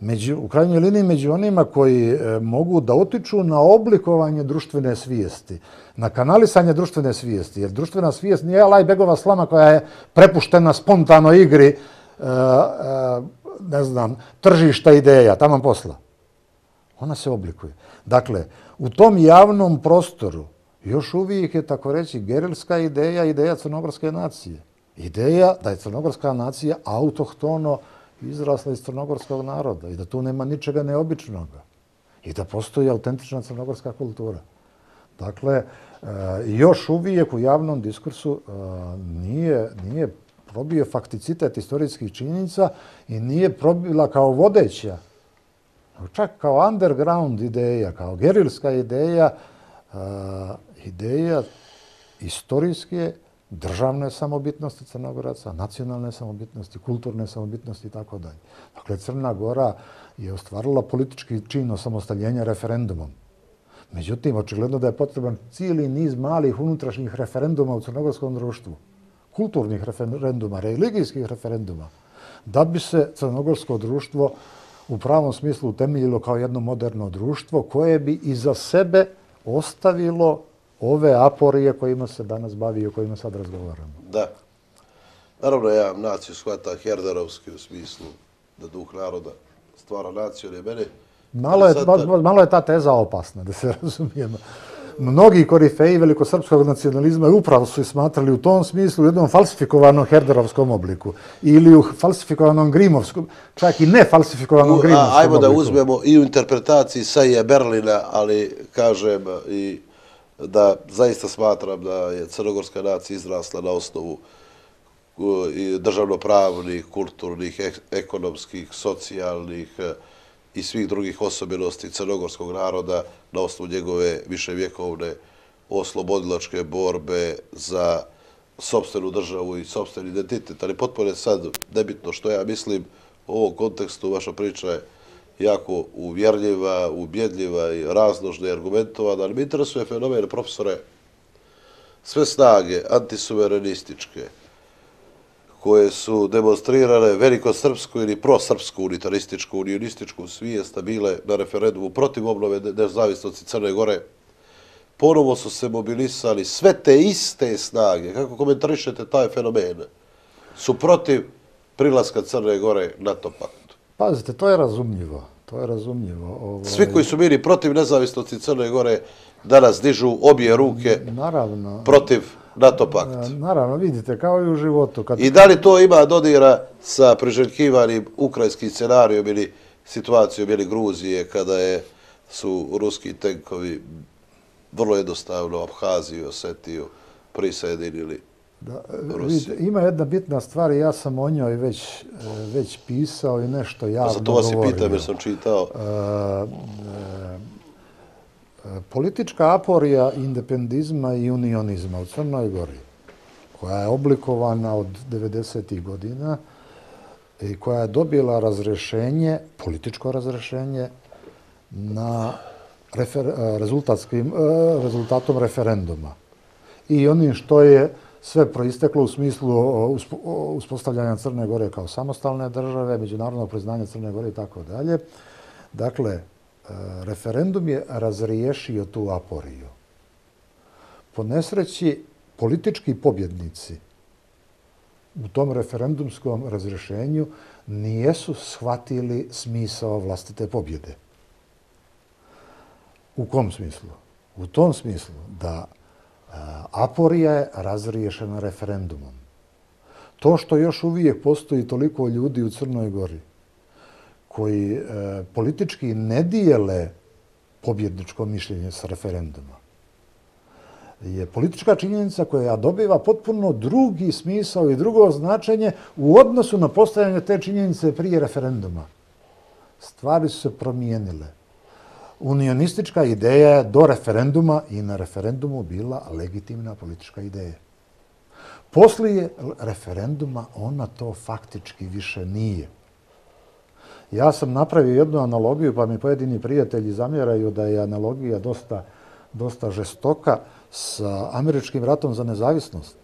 među, u krajnjoj liniji među onima koji e, mogu da otiču na oblikovanje društvene svijesti, na kanalisanje društvene svijesti, jer društvena svijest nije Lajbegova slama koja je prepuštena spontano igri, e, e, ne znam, tržišta ideja, tamo posla. Ona se oblikuje. Dakle, u tom javnom prostoru još uvijek je, tako reći, gerilska ideja, ideja crnogorske nacije. Ideja da je crnogorska nacija autohtono izrasla iz crnogorskog naroda i da tu nema ničega neobičnog i da postoji autentična crnogorska kultura. Dakle, e, još uvijek u javnom diskursu e, nije, nije probio fakticitet istorijskih činjenica i nije probila kao vodeća, čak kao underground ideja, kao gerilska ideja, e, ideja istorijske državne samobitnosti Crnogoraca, nacionalne samobitnosti, kulturne samobitnosti i tako dalje. Dakle, Crna Gora je ostvarila politički čin osamostaljenja referendumom. Međutim, očigledno da je potreban cijeli niz malih unutrašnjih referenduma u crnogorskom društvu, kulturnih referenduma, religijskih referenduma, da bi se crnogorsko društvo u pravom smislu utemeljilo kao jedno moderno društvo koje bi iza sebe ostavilo ove aporije kojima se danas bavi i o kojima sad razgovaramo. Da. Naravno, ja naciju shvata herderovski u smislu da duh naroda stvara naciju, ne mene. Malo je, sad... malo je ta teza opasna, da se [LAUGHS] razumijemo. Mnogi korifeji velikosrpskog nacionalizma upravo su smatrali u tom smislu u jednom falsifikovanom herderovskom obliku ili u falsifikovanom grimovskom, čak i ne falsifikovanom u, grimovskom ajmo obliku. Ajmo da uzmemo i u interpretaciji Saije Berlina, ali kažem i da zaista smatram da je crnogorska nacija izrasla na osnovu e, državnopravnih, kulturnih, ekonomskih, socijalnih e, i svih drugih osobenosti crnogorskog naroda na osnovu njegove viševjekovne oslobodilačke borbe za sobstvenu državu i sobstveni identitet. Ali potpuno je sad nebitno što ja mislim u ovom kontekstu, vaša priča je jako uvjerljiva, ubjedljiva i razložna i argumentovana, ali mi interesuje fenomen profesore sve snage antisuverenističke koje su demonstrirale velikosrpsku ili prosrpsku unitarističku, unionističku svijest, bile na referendumu protiv obnove nezavisnosti Crne Gore, ponovo su se mobilisali sve te iste snage, kako komentarišete taj fenomen, su protiv prilaska Crne Gore NATO pakt. Pazite, to je razumljivo. To je razumljivo. Ovaj... Svi koji su bili protiv nezavisnosti Crne Gore danas dižu obje ruke naravno, protiv NATO pakta. Naravno, vidite, kao i u životu. Kad... I da li to ima dodira sa priželjkivanim ukrajinskim scenarijom ili situacijom ili Gruzije kada je su ruski tenkovi vrlo jednostavno Abhaziju, Osetiju prisajedinili Da, vidite, ima jedna bitna stvar i ja sam o njoj već, e, već pisao i nešto javno govorio. Zato vas i pitam jer sam čitao. E, e, politička aporija independizma i unionizma u Crnoj Gori, koja je oblikovana od 90. godina, i koja je dobila razrešenje, političko razrešenje, na refer, rezultatskim, rezultatom referenduma. I onim što je sve proisteklo u smislu uspostavljanja Crne Gore kao samostalne države, međunarodnog priznanja Crne Gore i tako dalje. Dakle, e, referendum je razriješio tu aporiju. Po nesreći, politički pobjednici u tom referendumskom razrešenju nijesu shvatili smisao vlastite pobjede. U kom smislu? U tom smislu da aporija je razriješena referendumom. To što još uvijek postoji toliko ljudi u Crnoj Gori koji e, politički ne dijele pobjedničko mišljenje sa referenduma, je politička činjenica koja dobiva potpuno drugi smisao i drugo značenje u odnosu na postavljanje te činjenice prije referenduma. Stvari su se promijenile. Unionistička ideja je do referenduma i na referendumu bila legitimna politička ideja. Poslije referenduma ona to faktički više nije. Ja sam napravio jednu analogiju, pa mi pojedini prijatelji zamjeraju da je analogija dosta, dosta žestoka sa američkim ratom za nezavisnost,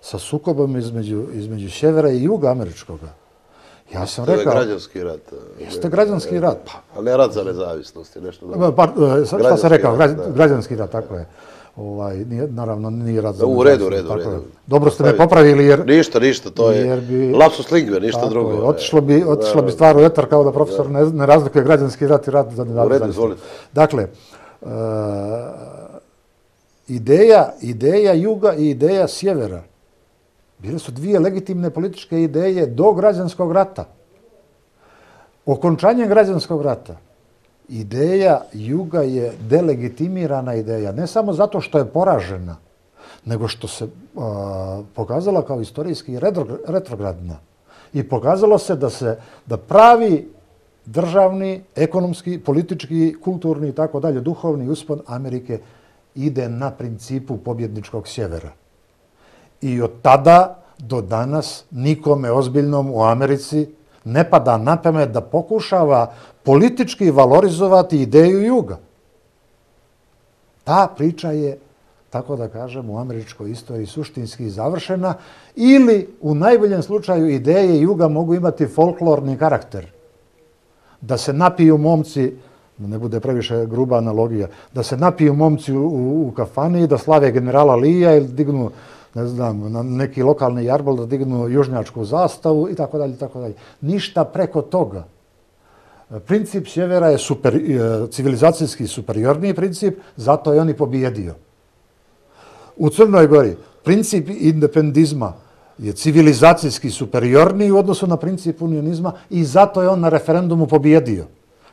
sa sukobom između, između sjevera i juga američkoga. Ja sam rekao... To je građanski rat. Jeste građanski rat. Pa. Ali ne rat za nezavisnost. Nešto da... pa, e, šta sam rekao? Rat, građanski rat, tako je. Ovaj, nije, naravno, nije rat za U redu, u redu, u redu. Dobro ste me popravili jer... Ništa, ništa, to je bi, lapsus lingve, ništa tako drugo. Je, otišlo bi, otišlo bi stvar u etar kao da profesor ne, ne razlikuje građanski rat i rat za nezavisnost. U redu, izvolite. Dakle, uh, ideja, ideja juga i ideja sjevera bile su dvije legitimne političke ideje do građanskog rata. Okončanje građanskog rata, ideja juga je delegitimirana ideja, ne samo zato što je poražena, nego što se uh, pokazala kao istorijski retrogradna. I pokazalo se da se da pravi državni, ekonomski, politički, kulturni i tako dalje, duhovni uspon Amerike ide na principu pobjedničkog sjevera. I od tada do danas nikome ozbiljnom u Americi ne pada na pamet da pokušava politički valorizovati ideju juga. Ta priča je, tako da kažem, u američkoj istoriji suštinski završena ili u najboljem slučaju ideje juga mogu imati folklorni karakter. Da se napiju momci da ne bude previše gruba analogija, da se napiju momci u, u, kafani, da slave generala Lija ili dignu, ne znam, na neki lokalni jarbol, da dignu južnjačku zastavu i tako dalje, tako dalje. Ništa preko toga. Princip sjevera je super, e, civilizacijski superiorniji princip, zato je on i pobijedio. U Crnoj Gori princip independizma je civilizacijski superiorniji u odnosu na princip unionizma i zato je on na referendumu pobijedio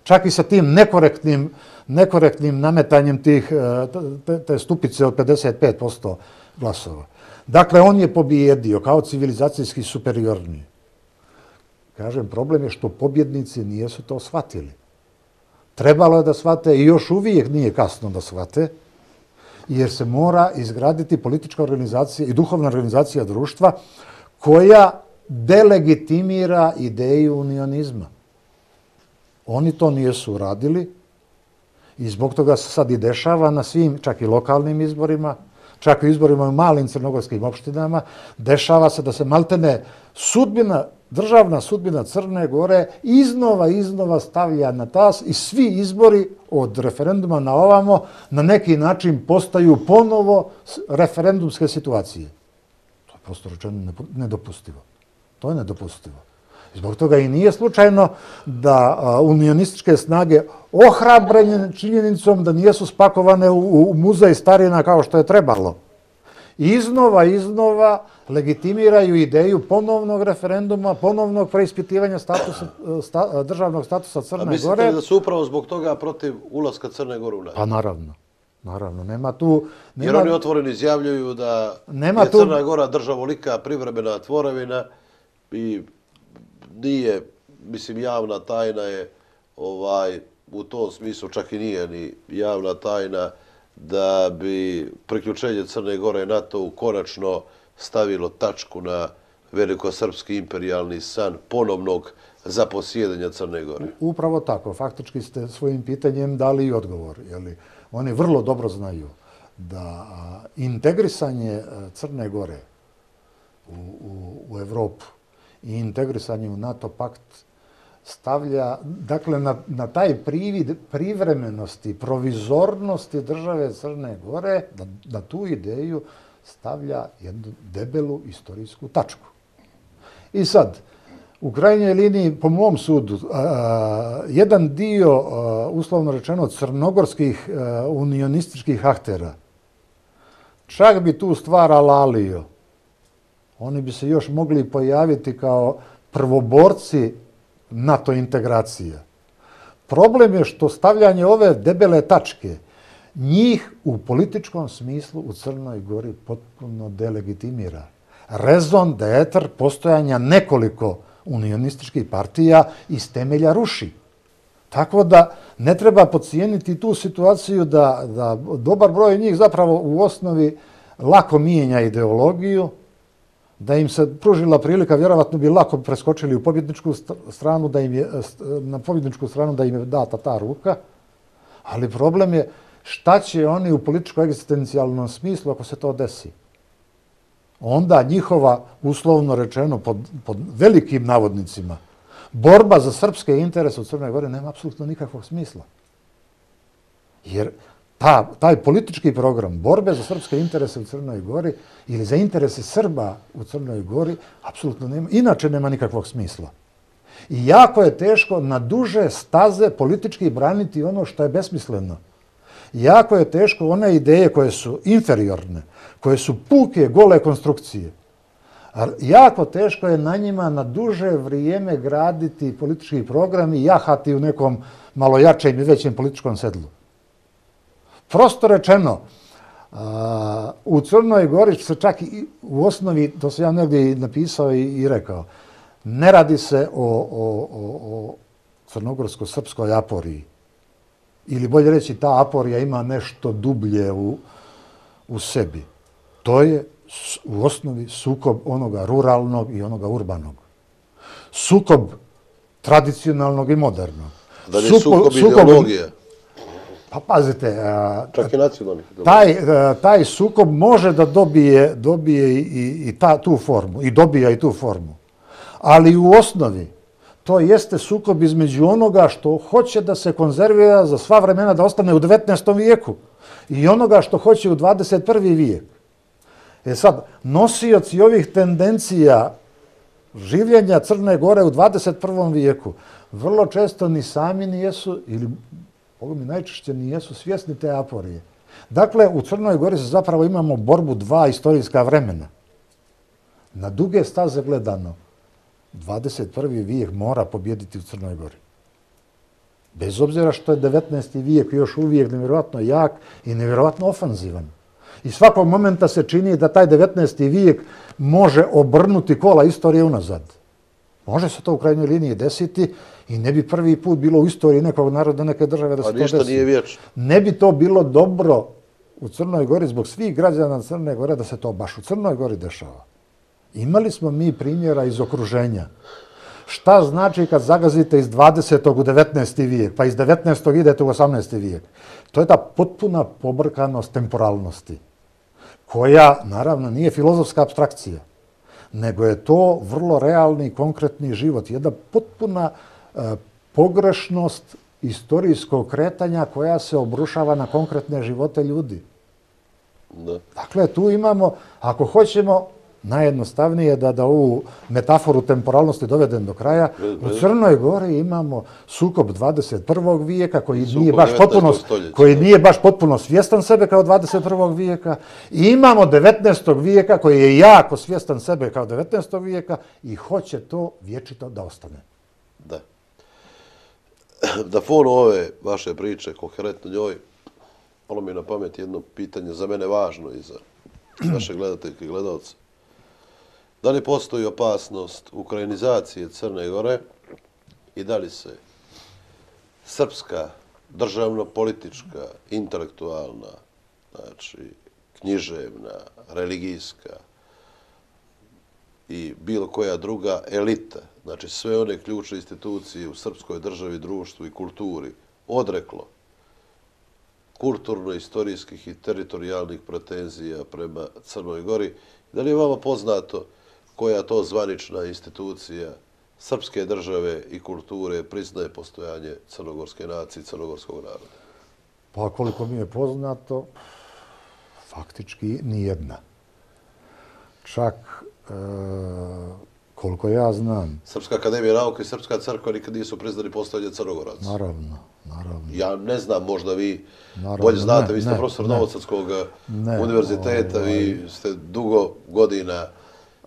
čak i sa tim nekorektnim, nekorektnim nametanjem tih, e, te, te stupice od 55% glasova. Dakle, on je pobjedio kao civilizacijski superiorni. Kažem, problem je što pobjednici nijesu to shvatili. Trebalo je da shvate i još uvijek nije kasno da shvate, jer se mora izgraditi politička organizacija i duhovna organizacija društva koja delegitimira ideju unionizma. Oni to nijesu uradili i zbog toga se sad i dešava na svim, čak i lokalnim izborima, čak i izborima u malim crnogorskim opštinama, dešava se da se maltene sudbina, državna sudbina Crne Gore iznova, iznova stavlja na tas i svi izbori od referenduma na ovamo na neki način postaju ponovo referendumske situacije. To je prosto rečeno nedopustivo. To je nedopustivo. Zbog toga i nije slučajno da unionističke snage ohrabrenje činjenicom da nijesu spakovane u muzej starina kao što je trebalo. Iznova, iznova legitimiraju ideju ponovnog referenduma, ponovnog preispitivanja statusa, državnog statusa Crne Gore. A mislite da su upravo zbog toga protiv ulaska Crne Gore u NATO? Pa naravno. Naravno, nema tu... Nema, Jer oni otvoreno izjavljuju da nema je Crna Gora državolika privremena tvorevina i nije, mislim, javna tajna je ovaj u tom smislu čak i nije ni javna tajna da bi priključenje Crne Gore NATO u konačno stavilo tačku na velikosrpski imperialni san ponovnog zaposjedanja Crne Gore? Upravo tako. Faktički ste svojim pitanjem dali i odgovor. Jeli? Oni vrlo dobro znaju da integrisanje e, Crne Gore u, u, u Evropu i integrisanje u NATO pakt stavlja, dakle, na, na taj privid privremenosti, provizornosti države Crne Gore, da, na tu ideju stavlja jednu debelu istorijsku tačku. I sad, u krajnjoj liniji, po mom sudu, a, jedan dio, a, uslovno rečeno, crnogorskih a, unionističkih aktera, čak bi tu stvar alalio. Oni bi se još mogli pojaviti kao prvoborci NATO integracije. Problem je što stavljanje ove debele tačke njih u političkom smislu u Crnoj Gori potpuno delegitimira. Rezon da etar postojanja nekoliko unionističkih partija iz temelja ruši. Tako da ne treba pocijeniti tu situaciju da, da dobar broj njih zapravo u osnovi lako mijenja ideologiju, da im se pružila prilika, vjerovatno bi lako preskočili u pobjedničku stranu, da im je, na pobjedničku stranu da im je data ta ruka, ali problem je šta će oni u političko-egzistencijalnom smislu ako se to desi. Onda njihova, uslovno rečeno, pod, pod velikim navodnicima, borba za srpske interese u Crnoj Gori nema apsolutno nikakvog smisla. Jer ta, taj politički program borbe za srpske interese u Crnoj Gori ili za interese Srba u Crnoj Gori apsolutno nema, inače nema nikakvog smisla. I jako je teško na duže staze politički braniti ono što je besmisleno. Jako je teško one ideje koje su inferiorne, koje su puke, gole konstrukcije. Jako teško je na njima na duže vrijeme graditi politički program i jahati u nekom malo jačem i većem političkom sedlu. Prosto rečeno, u Crnoj Gori se čak i u osnovi, to sam ja negdje napisao i rekao, ne radi se o, o, o, o crnogorsko-srpskoj aporiji. Ili bolje reći, ta aporija ima nešto dublje u, u sebi. To je u osnovi sukob onoga ruralnog i onoga urbanog. Sukob tradicionalnog i modernog. Da li je sukob, sukob ideologije? Pa pazite, Čak i nacionalnih. Taj, taj sukob može da dobije, dobije i, i ta, tu formu, i dobija i tu formu. Ali u osnovi, to jeste sukob između onoga što hoće da se konzervira za sva vremena da ostane u 19. vijeku i onoga što hoće u 21. vijek. E sad, nosioci ovih tendencija življenja Crne Gore u 21. vijeku vrlo često ni sami nijesu, ili Bogu najčešće nijesu svjesni te aporije. Dakle, u Crnoj Gori se zapravo imamo borbu dva istorijska vremena. Na duge staze gledano, 21. vijek mora pobjediti u Crnoj Gori. Bez obzira što je 19. vijek još uvijek nevjerojatno jak i nevjerojatno ofanzivan. I svakog momenta se čini da taj 19. vijek može obrnuti kola istorije unazad. Može se to u krajnjoj liniji desiti i ne bi prvi put bilo u istoriji nekog naroda, neke države da se to desi. A ništa nije vječno. Ne bi to bilo dobro u Crnoj Gori zbog svih građana Crne Gore da se to baš u Crnoj Gori dešava. Imali smo mi primjera iz okruženja. Šta znači kad zagazite iz 20. u 19. vijek, pa iz 19. idete u 18. vijek? To je ta potpuna pobrkanost temporalnosti, koja, naravno, nije filozofska abstrakcija, nego je to vrlo realni, konkretni život. Jedna potpuna pogrešnost istorijskog kretanja koja se obrušava na konkretne živote ljudi. Da. Dakle, tu imamo, ako hoćemo, najjednostavnije da da ovu metaforu temporalnosti dovedem do kraja. U Crnoj Gori imamo sukob 21. vijeka koji sukob nije baš potpuno koji nije baš potpuno svjestan sebe kao 21. vijeka i imamo 19. vijeka koji je jako svjestan sebe kao 19. vijeka i hoće to vječito da ostane. Da. [CLEARS THROAT] Da fonu ove vaše priče konkretno njoj, ono mi je na pamet jedno pitanje za mene važno i za [CLEARS THROAT] naše gledateljke i gledalce. Da li postoji opasnost ukrajinizacije Crne Gore i da li se srpska državno-politička, intelektualna, znači književna, religijska i bilo koja druga elita, znači sve one ključne institucije u srpskoj državi, društvu i kulturi, odreklo kulturno-istorijskih i teritorijalnih pretenzija prema Crnoj Gori. Da li je vama poznato koja to zvanična institucija srpske države i kulture priznaje postojanje crnogorske nacije i crnogorskog naroda? Pa koliko mi je poznato, faktički nijedna. Čak e, koliko ja znam... Srpska akademija nauka i Srpska crkva nikad nisu priznali postojanje crnogoraca. Naravno, naravno. Ja ne znam, možda vi naravno, bolje znate, ne, vi ste ne, profesor Novosadskog univerziteta, vi ovaj- ste dugo godina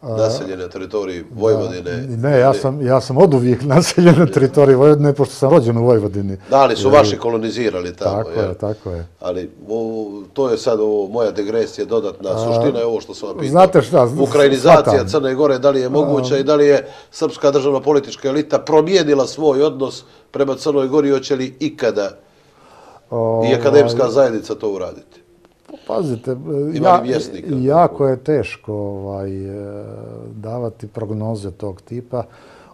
naseljene na teritoriji Vojvodine. Ne, ja sam, ja sam od uvijek [LAUGHS] naseljen na teritoriji Vojvodine, pošto sam rođen u Vojvodini. Da, ali su vaši kolonizirali tamo. Tako je, tako je. Ali o, to je sad ovo, moja degresija, dodatna A, suština je ovo što sam vam pitao. Znate šta? Ukrajinizacija. Crne Gore, da li je moguća A, i da li je srpska državna politička elita promijenila svoj odnos prema Crnoj Gori, hoće li ikada o, i akademska zajednica to uraditi? Pazite, ja, jako je teško ovaj, e, davati prognoze tog tipa.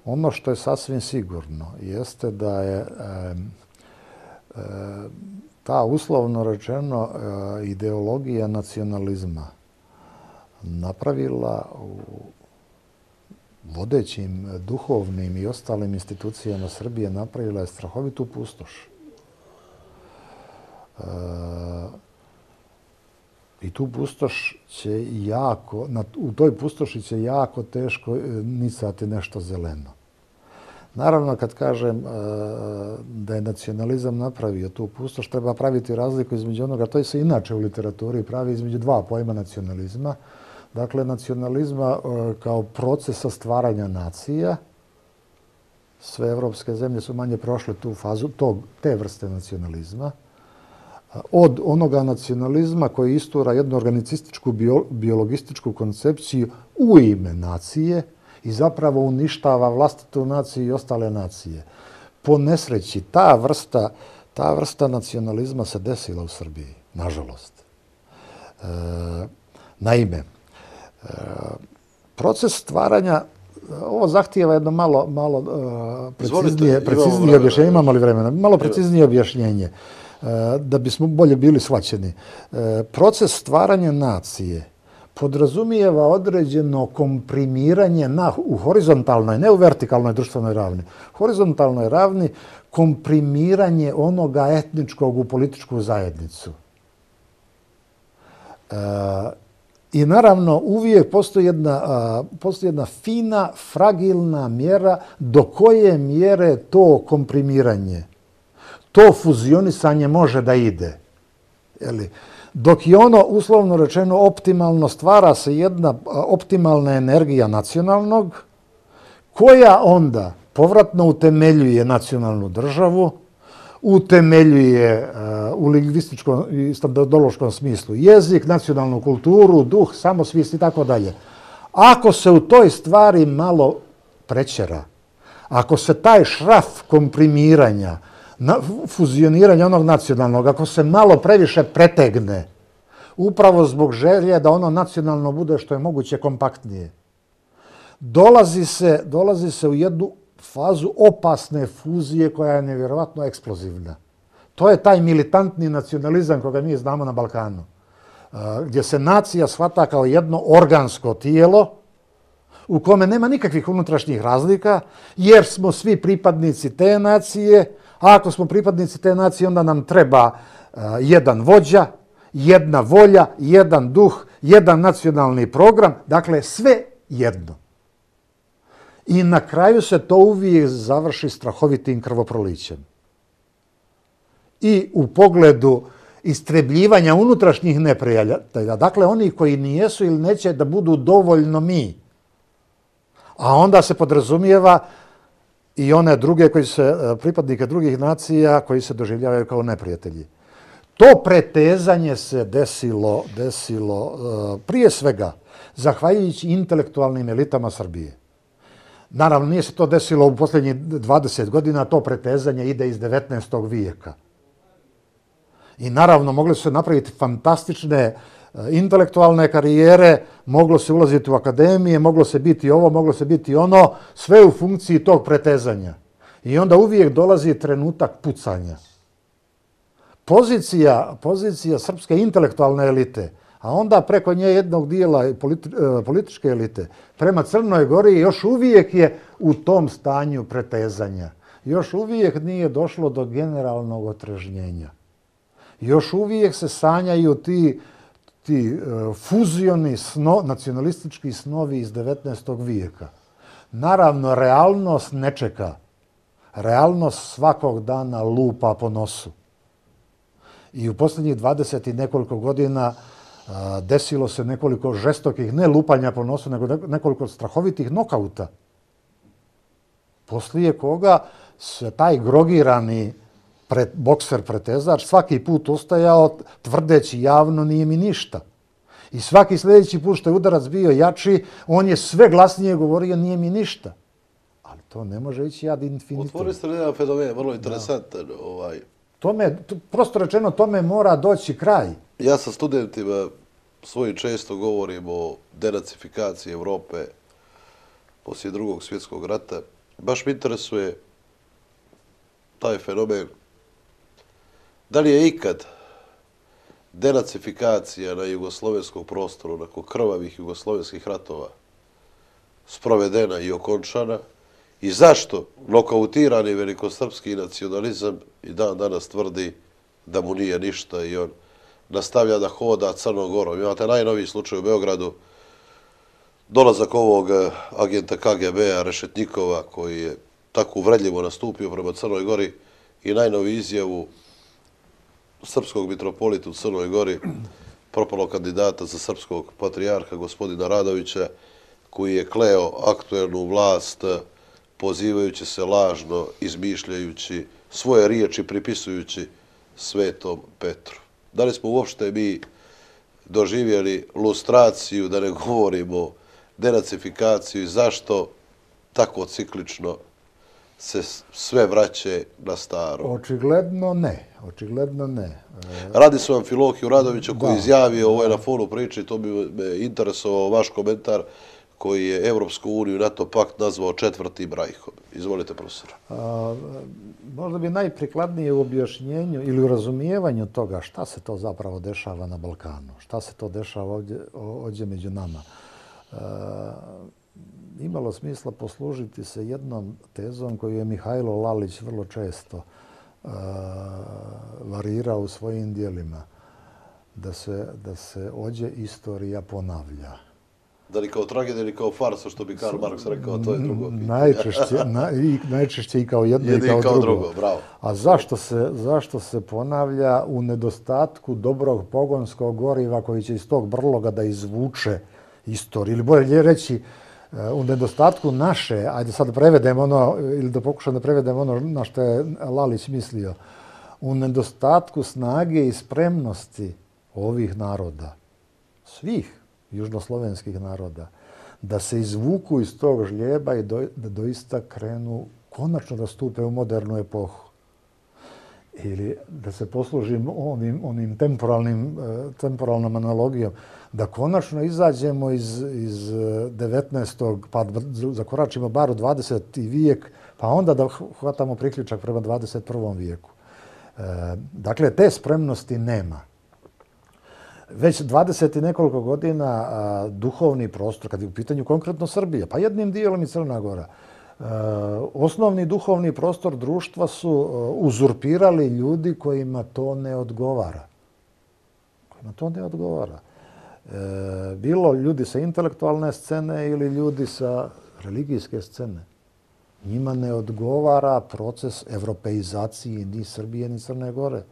Ono što je sasvim sigurno jeste da je e, e, ta uslovno rečeno e, ideologija nacionalizma napravila u vodećim duhovnim i ostalim institucijama Srbije napravila je strahovitu pustoš. E, I tu pustoš će jako, na, u toj pustoši će jako teško e, nisati nicati nešto zeleno. Naravno, kad kažem e, da je nacionalizam napravio tu pustoš, treba praviti razliku između onoga, to je se inače u literaturi pravi između dva pojma nacionalizma. Dakle, nacionalizma e, kao procesa stvaranja nacija, sve evropske zemlje su manje prošle tu fazu, tog, te vrste nacionalizma, od onoga nacionalizma koji istura jednu organicističku biologističku koncepciju u ime nacije i zapravo uništava vlastitu naciju i ostale nacije. Po nesreći, ta vrsta, ta vrsta nacionalizma se desila u Srbiji, nažalost. E, naime, e, proces stvaranja Ovo zahtijeva jedno malo, malo uh, preciznije, preciznije objašnjenje. Imamo li vremena? Malo preciznije objašnjenje. Uh, da bismo bolje bili shvaćeni. E, proces stvaranja nacije podrazumijeva određeno komprimiranje na, u horizontalnoj, ne u vertikalnoj društvenoj ravni, horizontalnoj ravni komprimiranje onoga etničkog u političku zajednicu. E, I naravno, uvijek postoji jedna, a, postoji jedna fina, fragilna mjera do koje mjere to komprimiranje to fuzionisanje može da ide. Jeli? Dok je ono, uslovno rečeno, optimalno stvara se jedna optimalna energija nacionalnog, koja onda povratno utemeljuje nacionalnu državu, utemeljuje uh, u lingvističkom i standardološkom smislu jezik, nacionalnu kulturu, duh, samosvijest i tako dalje. Ako se u toj stvari malo prećera, ako se taj šraf komprimiranja, na, fuzioniranje onog nacionalnog, ako se malo previše pretegne, upravo zbog želje da ono nacionalno bude što je moguće kompaktnije, dolazi se, dolazi se u jednu fazu opasne fuzije koja je nevjerovatno eksplozivna. To je taj militantni nacionalizam koga mi znamo na Balkanu, gdje se nacija shvata kao jedno organsko tijelo, u kome nema nikakvih unutrašnjih razlika, jer smo svi pripadnici te nacije, A ako smo pripadnici te nacije, onda nam treba uh, jedan vođa, jedna volja, jedan duh, jedan nacionalni program, dakle sve jedno. I na kraju se to uvijek završi strahovitim krvoprolićem. I u pogledu istrebljivanja unutrašnjih neprijatelja, dakle oni koji nijesu ili neće da budu dovoljno mi, a onda se podrazumijeva uh, i one druge koji se, e, pripadnike drugih nacija koji se doživljavaju kao neprijatelji. To pretezanje se desilo, desilo e, prije svega zahvaljujući intelektualnim elitama Srbije. Naravno, nije se to desilo u posljednjih 20 godina, to pretezanje ide iz 19. vijeka. I naravno, mogli su se napraviti fantastične E, intelektualne karijere, moglo se ulaziti u akademije, moglo se biti ovo, moglo se biti ono, sve u funkciji tog pretezanja. I onda uvijek dolazi trenutak pucanja. Pozicija, pozicija srpske intelektualne elite, a onda preko nje jednog dijela politi, e, političke elite, prema Crnoj Gori još uvijek je u tom stanju pretezanja. Još uvijek nije došlo do generalnog otrežnjenja. Još uvijek se sanjaju ti, ti e, fuzioni sno, nacionalistički snovi iz 19. vijeka. Naravno, realnost ne čeka. Realnost svakog dana lupa po nosu. I u posljednjih 20 i nekoliko godina e, desilo se nekoliko žestokih, ne lupanja po nosu, nego nekoliko strahovitih nokauta. Poslije koga se taj grogirani pred, bokser pretezač svaki put ustajao tvrdeći javno nije mi ništa. I svaki sljedeći put što je udarac bio jači, on je sve glasnije govorio nije mi ništa. Ali to ne može ići ad infinitum. Otvorili ste jedan fenomen, vrlo interesantan. Ovaj. Tome, prosto rečeno, tome mora doći kraj. Ja sa studentima svojim često govorim o denacifikaciji Evrope poslije drugog svjetskog rata. Baš mi interesuje taj fenomen. Da li je ikad denacifikacija na jugoslovenskom prostoru nakon krvavih jugoslovenskih ratova sprovedena i okončana i zašto nokautirani velikosrpski nacionalizam i dan danas tvrdi da mu nije ništa i on nastavlja da hoda Crnom Gorom. Imate najnoviji slučaj u Beogradu, dolazak ovog eh, agenta KGB-a Rešetnikova, koji je tako uvredljivo nastupio prema Crnoj Gori i najnoviji izjavu srpskog mitropolita u Crnoj Gori, propalo kandidata za srpskog patrijarha, gospodina Radovića, koji je kleo aktuelnu vlast pozivajući se lažno, izmišljajući svoje riječi, pripisujući svetom Petru. Da li smo uopšte mi doživjeli lustraciju, da ne govorimo denacifikaciju i zašto tako ciklično se sve vraće na staro? Očigledno ne. Očigledno ne. Radi se vam Filohiju Radovića koji izjavio, ovo je na fonu priči, to bi me interesovao vaš komentar, koji je Evropsku uniju NATO pakt nazvao četvrtim rajhom. Izvolite, profesor. A, možda bi najprikladnije u objašnjenju ili u razumijevanju toga šta se to zapravo dešava na Balkanu, šta se to dešava ovdje, ovdje među nama. A, imalo smisla poslužiti se jednom tezom koju je Mihajlo Lalić vrlo često a, varirao u svojim dijelima, da se, da se ođe istorija ponavlja da li kao tragedija ili kao farsa, što bi Karl Marx rekao, to je drugo pitanje. Najčešće, na, i, najčešće i kao jedno i kao, drugo. drugo. Bravo. A zašto se, zašto se ponavlja u nedostatku dobrog pogonskog goriva koji će iz tog brloga da izvuče istoriju? Ili bolje reći, u nedostatku naše, ajde sad prevedem ono, ili da pokušam da prevedem ono na što je Lalić mislio, u nedostatku snage i spremnosti ovih naroda, svih, južnoslovenskih naroda, da se izvuku iz tog žljeba i do, da doista krenu konačno da stupe u modernu epohu. Ili da se poslužim onim, onim temporalnim, e, temporalnom analogijom, da konačno izađemo iz, iz e, 19. pa zakoračimo bar u 20. vijek, pa onda da hvatamo priključak prema 21. vijeku. E, dakle, te spremnosti nema već 20 i nekoliko godina a, duhovni prostor, kad je u pitanju konkretno Srbija, pa jednim dijelom i Crna Gora, Eh, osnovni duhovni prostor društva su eh, uzurpirali ljudi kojima to ne odgovara. Kojima to ne odgovara. Eh, bilo ljudi sa intelektualne scene ili ljudi sa religijske scene. Njima ne odgovara proces evropeizacije ni Srbije ni Crne Gore.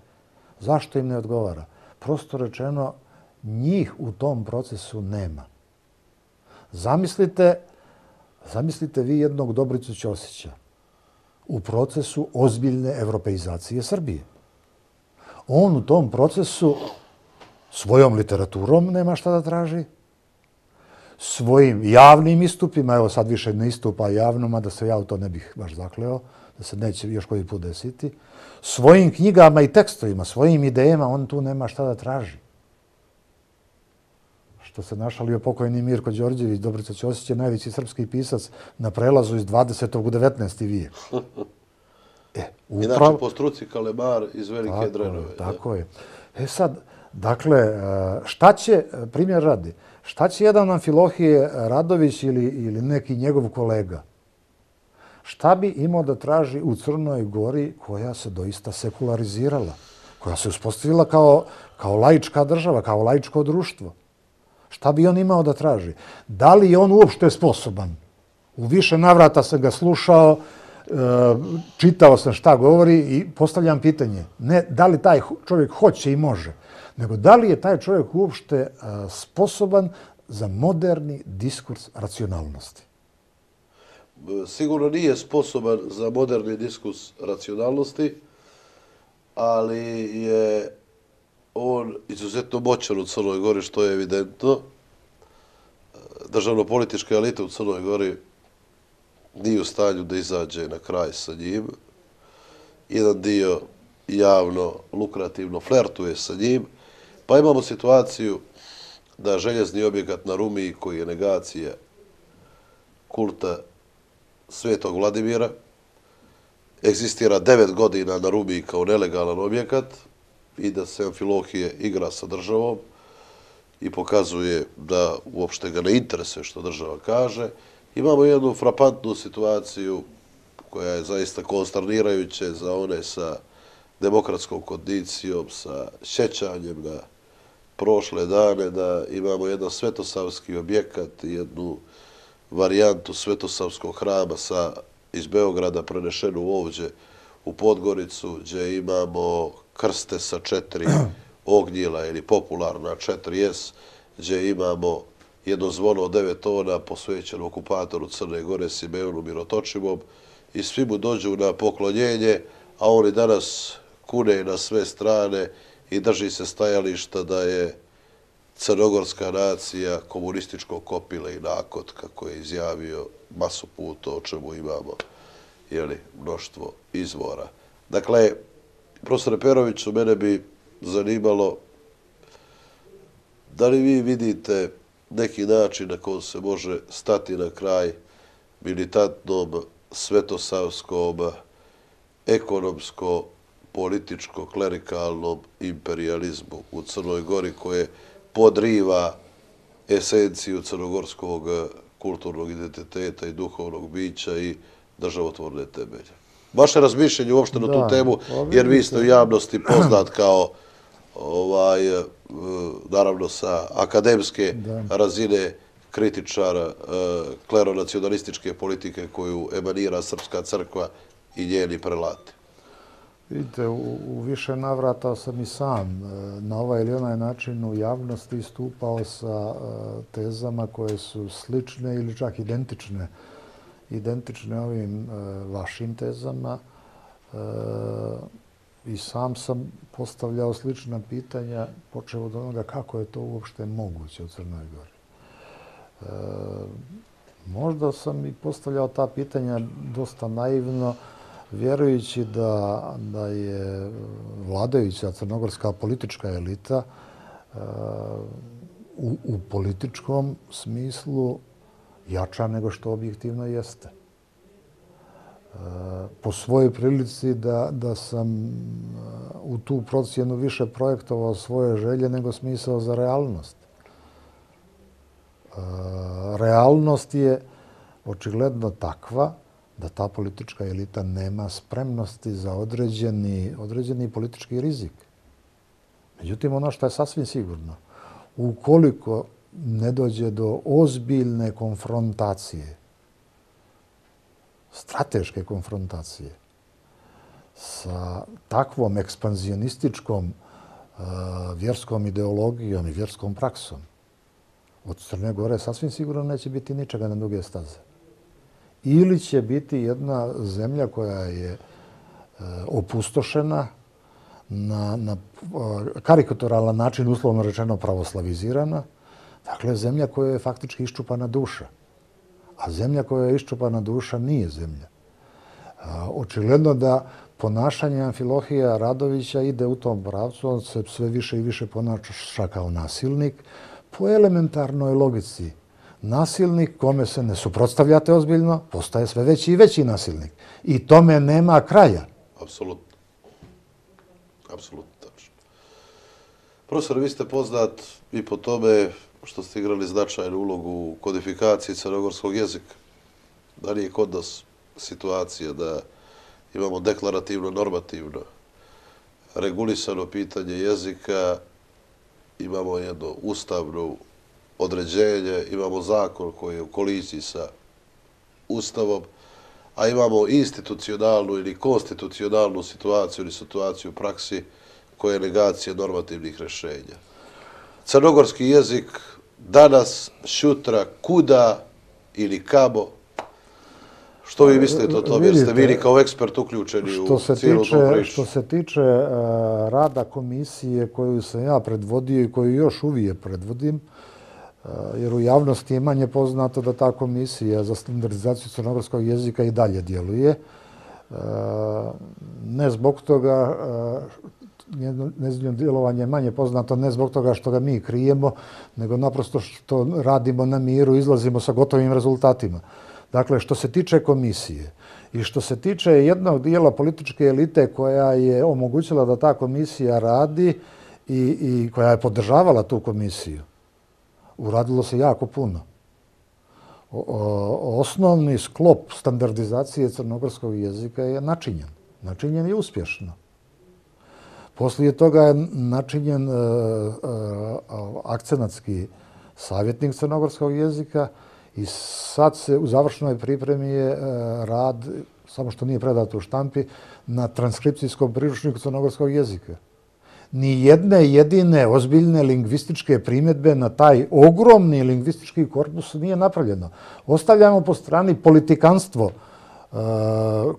Zašto im ne odgovara? Prosto rečeno, njih u tom procesu nema. Zamislite, zamislite vi jednog Dobricu Ćosića u procesu ozbiljne evropeizacije Srbije. On u tom procesu svojom literaturom nema šta da traži, svojim javnim istupima, evo sad više ne istupa javno, da se ja u to ne bih baš zakleo, da se neće još koji put desiti, svojim knjigama i tekstovima, svojim idejama, on tu nema šta da traži što se našalio pokojni Mirko Đorđević, Dobrica Ćosić je najveći srpski pisac na prelazu iz 20. u 19. vijek. [LAUGHS] E, upravo... Inače, po struci Kalebar iz Velike tako, Drenove. Tako je. E sad, dakle, e, šta će, primjer radi, šta će jedan Amfilohije Radović ili, ili neki njegov kolega, šta bi imao da traži u Crnoj Gori koja se doista sekularizirala, koja se uspostavila kao, kao laička država, kao laičko društvo? Šta bi on imao da traži? Da li je on uopšte sposoban? U više navrata sam ga slušao, e, čitao sam šta govori i postavljam pitanje. Ne da li taj čovjek hoće i može, nego da li je taj čovjek uopšte e, sposoban za moderni diskurs racionalnosti? Sigurno nije sposoban za moderni diskurs racionalnosti, ali je on izuzetno moćan u Crnoj Gori, što je evidentno. Državno-politička elita u Crnoj Gori nije u stanju da izađe na kraj sa njim. Jedan dio javno, lukrativno flertuje sa njim. Pa imamo situaciju da željezni objekat na Rumiji, koji je negacija kulta Svetog Vladimira, egzistira devet godina na Rumiji kao nelegalan objekat, i da se Amfilohije igra sa državom i pokazuje da uopšte ga ne interesuje što država kaže. Imamo jednu frapantnu situaciju koja je zaista konsternirajuća za one sa demokratskom kondicijom, sa šećanjem na prošle dane, da imamo jedan svetosavski objekat i jednu varijantu svetosavskog hrama sa, iz Beograda prenešenu ovdje u Podgoricu, gdje imamo krste sa četiri [CLEARS THROAT] ognjila ili popularna 4S, gdje imamo jedno zvono od devet tona posvećeno okupatoru Crne Gore Simeonu Mirotočivom i svi mu dođu na poklonjenje, a oni danas kune na sve strane i drži se stajališta da je crnogorska nacija komunističko kopile i nakot, kako je izjavio masu puta, o čemu imamo jeli, mnoštvo izvora. Dakle, profesore Peroviću, mene bi zanimalo da li vi vidite neki način na kojem se može stati na kraj militantnom, svetosavskom, ekonomsko, političko, klerikalnom imperializmu u Crnoj Gori koje podriva esenciju crnogorskog kulturnog identiteta i duhovnog bića i državotvorne temelje? Vaše razmišljenje uopšte na tu temu, jer vi ste u javnosti poznat kao ovaj, e, naravno sa akademske razine kritičara e, kleronacionalističke politike koju emanira Srpska crkva i njeni prelati. Vidite, u više navrata sam i sam e, na ovaj ili onaj način u javnosti istupao sa tezama koje su slične ili čak identične identične ovim e, vašim tezama e, i sam sam postavljao slična pitanja, počeo od onoga kako je to uopšte moguće u Crnoj Gori. E, možda sam i postavljao ta pitanja dosta naivno, vjerujući da, da je vladajuća crnogorska politička elita e, u, u političkom smislu jača nego što objektivno jeste. E, po svojoj prilici da, da sam e, u tu procjenu više projektovao svoje želje nego smisao za realnost. E, realnost je očigledno takva da ta politička elita nema spremnosti za određeni, određeni politički rizik. Međutim, ono što je sasvim sigurno, ukoliko ne dođe do ozbiljne konfrontacije, strateške konfrontacije sa takvom ekspanzionističkom uh, vjerskom ideologijom i vjerskom praksom, od Crne Gore sasvim sigurno neće biti ničega na duge staze. Ili će biti jedna zemlja koja je uh, opustošena, na, na e, uh, karikaturalan način, uslovno rečeno, pravoslavizirana, Dakle, zemlja koja je faktički iščupana duša. A zemlja koja je iščupana duša nije zemlja. E, očigledno da ponašanje Amfilohija Radovića ide u tom pravcu, on se sve više i više ponaša kao nasilnik, po elementarnoj logici nasilnik kome se ne suprotstavljate ozbiljno, postaje sve veći i veći nasilnik. I tome nema kraja. Apsolutno. Apsolutno tačno. Profesor, vi ste poznat i po tome što ste igrali značajnu ulogu u kodifikaciji crnogorskog jezika. Da li je kod nas situacija da imamo deklarativno, normativno regulisano pitanje jezika, imamo jedno ustavno određenje, imamo zakon koji je u koliziji sa ustavom, a imamo institucionalnu ili konstitucionalnu situaciju ili situaciju u praksi koja je negacija normativnih rešenja. Crnogorski jezik danas, šutra, kuda ili kabo, Što vi mislite o tome? Jeste vi kao ekspert uključeni u cijelu tom priču? Što se tiče uh, rada komisije koju sam ja predvodio i koju još uvije predvodim, uh, jer u javnosti je manje poznato da ta komisija za standardizaciju crnogorskog jezika i dalje djeluje. Uh, ne zbog toga, njezino djelovanje je manje poznato, ne zbog toga što ga mi krijemo, nego naprosto što radimo na miru, izlazimo sa gotovim rezultatima. Dakle, što se tiče komisije i što se tiče jednog dijela političke elite koja je omogućila da ta komisija radi i, i koja je podržavala tu komisiju, uradilo se jako puno. O, o, osnovni sklop standardizacije crnogorskog jezika je načinjen. Načinjen je uspješno. Poslije toga je načinjen e, e, akcenatski savjetnik crnogorskog jezika, I sad se u završnoj pripremi je e, rad, samo što nije predato u štampi, na transkripcijskom priručniku crnogorskog jezika. Ni jedne jedine ozbiljne lingvističke primjedbe na taj ogromni lingvistički korpus nije napravljeno. Ostavljamo po strani politikanstvo e,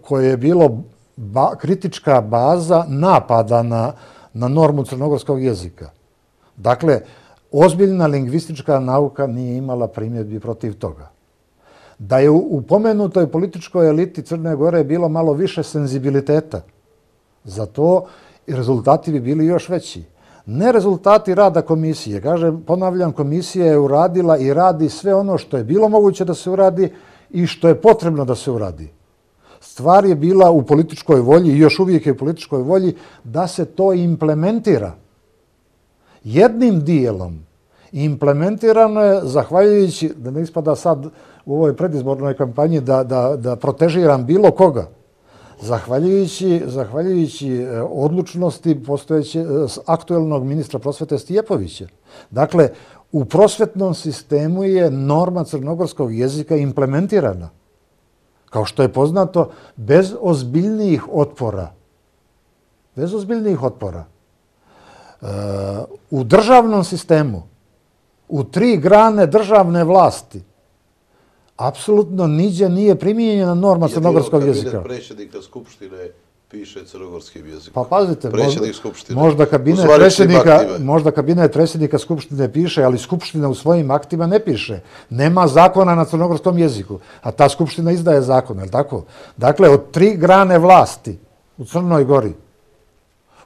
koje je bilo kritička baza napada na, na normu crnogorskog jezika. Dakle, ozbiljna lingvistička nauka nije imala primjedbi protiv toga. Da je u pomenutoj političkoj eliti Crne Gore bilo malo više senzibiliteta za to, i rezultati bi bili još veći. Ne rezultati rada komisije. Kažem, ponavljam, komisija je uradila i radi sve ono što je bilo moguće da se uradi i što je potrebno da se uradi. Stvar je bila u političkoj volji i još uvijek je u političkoj volji da se to implementira jednim dijelom implementirano je zahvaljujući, da ne ispada sad u ovoj predizbornoj kampanji da, da, da protežiram bilo koga, zahvaljujući, zahvaljujući e, odlučnosti postojeće e, aktuelnog ministra prosvete Stijepovića. Dakle, u prosvetnom sistemu je norma crnogorskog jezika implementirana. Kao što je poznato, bez ozbiljnijih otpora. Bez ozbiljnijih otpora u državnom sistemu, u tri grane državne vlasti, apsolutno niđe nije primijenjena norma crnogorskog jezika. Jedino kabinet predsjednika Skupštine piše crnogorskim jezikom. Pa pazite, možda, možda, kabinet predsjednika, možda kabinet predsjednika Skupštine piše, ali Skupština u svojim aktima ne piše. Nema zakona na crnogorskom jeziku, a ta Skupština izdaje zakon, je li tako? Dakle, od tri grane vlasti u Crnoj Gori,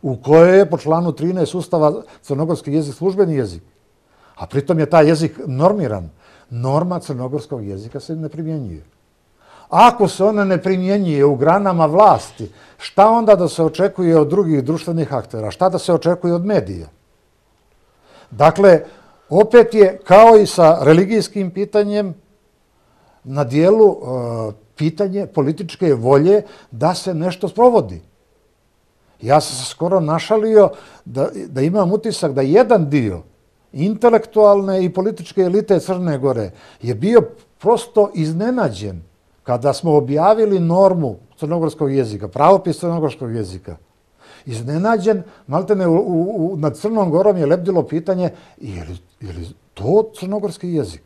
u kojoj je po članu 13 ustava crnogorski jezik službeni jezik. A pritom je taj jezik normiran. Norma crnogorskog jezika se ne primjenjuje. Ako se ona ne primjenjuje u granama vlasti, šta onda da se očekuje od drugih društvenih aktera? Šta da se očekuje od medija? Dakle, opet je kao i sa religijskim pitanjem na dijelu e, pitanje političke volje da se nešto sprovodi. Ja sam se skoro našalio da, da imam utisak da jedan dio intelektualne i političke elite Crne Gore je bio prosto iznenađen kada smo objavili normu crnogorskog jezika, pravopis crnogorskog jezika. Iznenađen, maltene u, u, u, nad Crnom Gorom je lebdilo pitanje je li, je li to crnogorski jezik?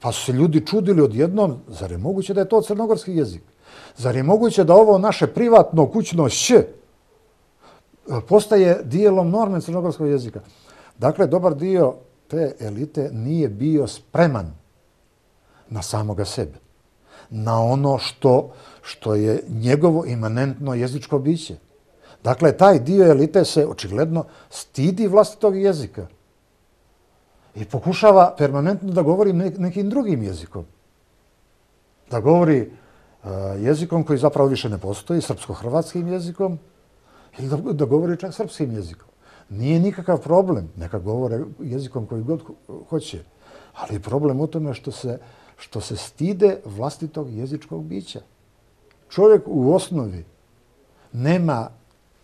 Pa su se ljudi čudili odjednom, zar je moguće da je to crnogorski jezik? Zar je moguće da ovo naše privatno kućno š e, postaje dijelom norme crnogorskog jezika. Dakle, dobar dio te elite nije bio spreman na samoga sebe, na ono što, što je njegovo imanentno jezičko biće. Dakle, taj dio elite se očigledno stidi vlastitog jezika. i pokušava permanentno da govori nekim drugim jezikom. Da govori uh, jezikom koji zapravo više ne postoji, srpsko-hrvatskim jezikom, ili da, da govori čak srpskim jezikom. Nije nikakav problem, neka govore jezikom koji god hoće, ali problem u tome što se, što se stide vlastitog jezičkog bića. Čovjek u osnovi nema,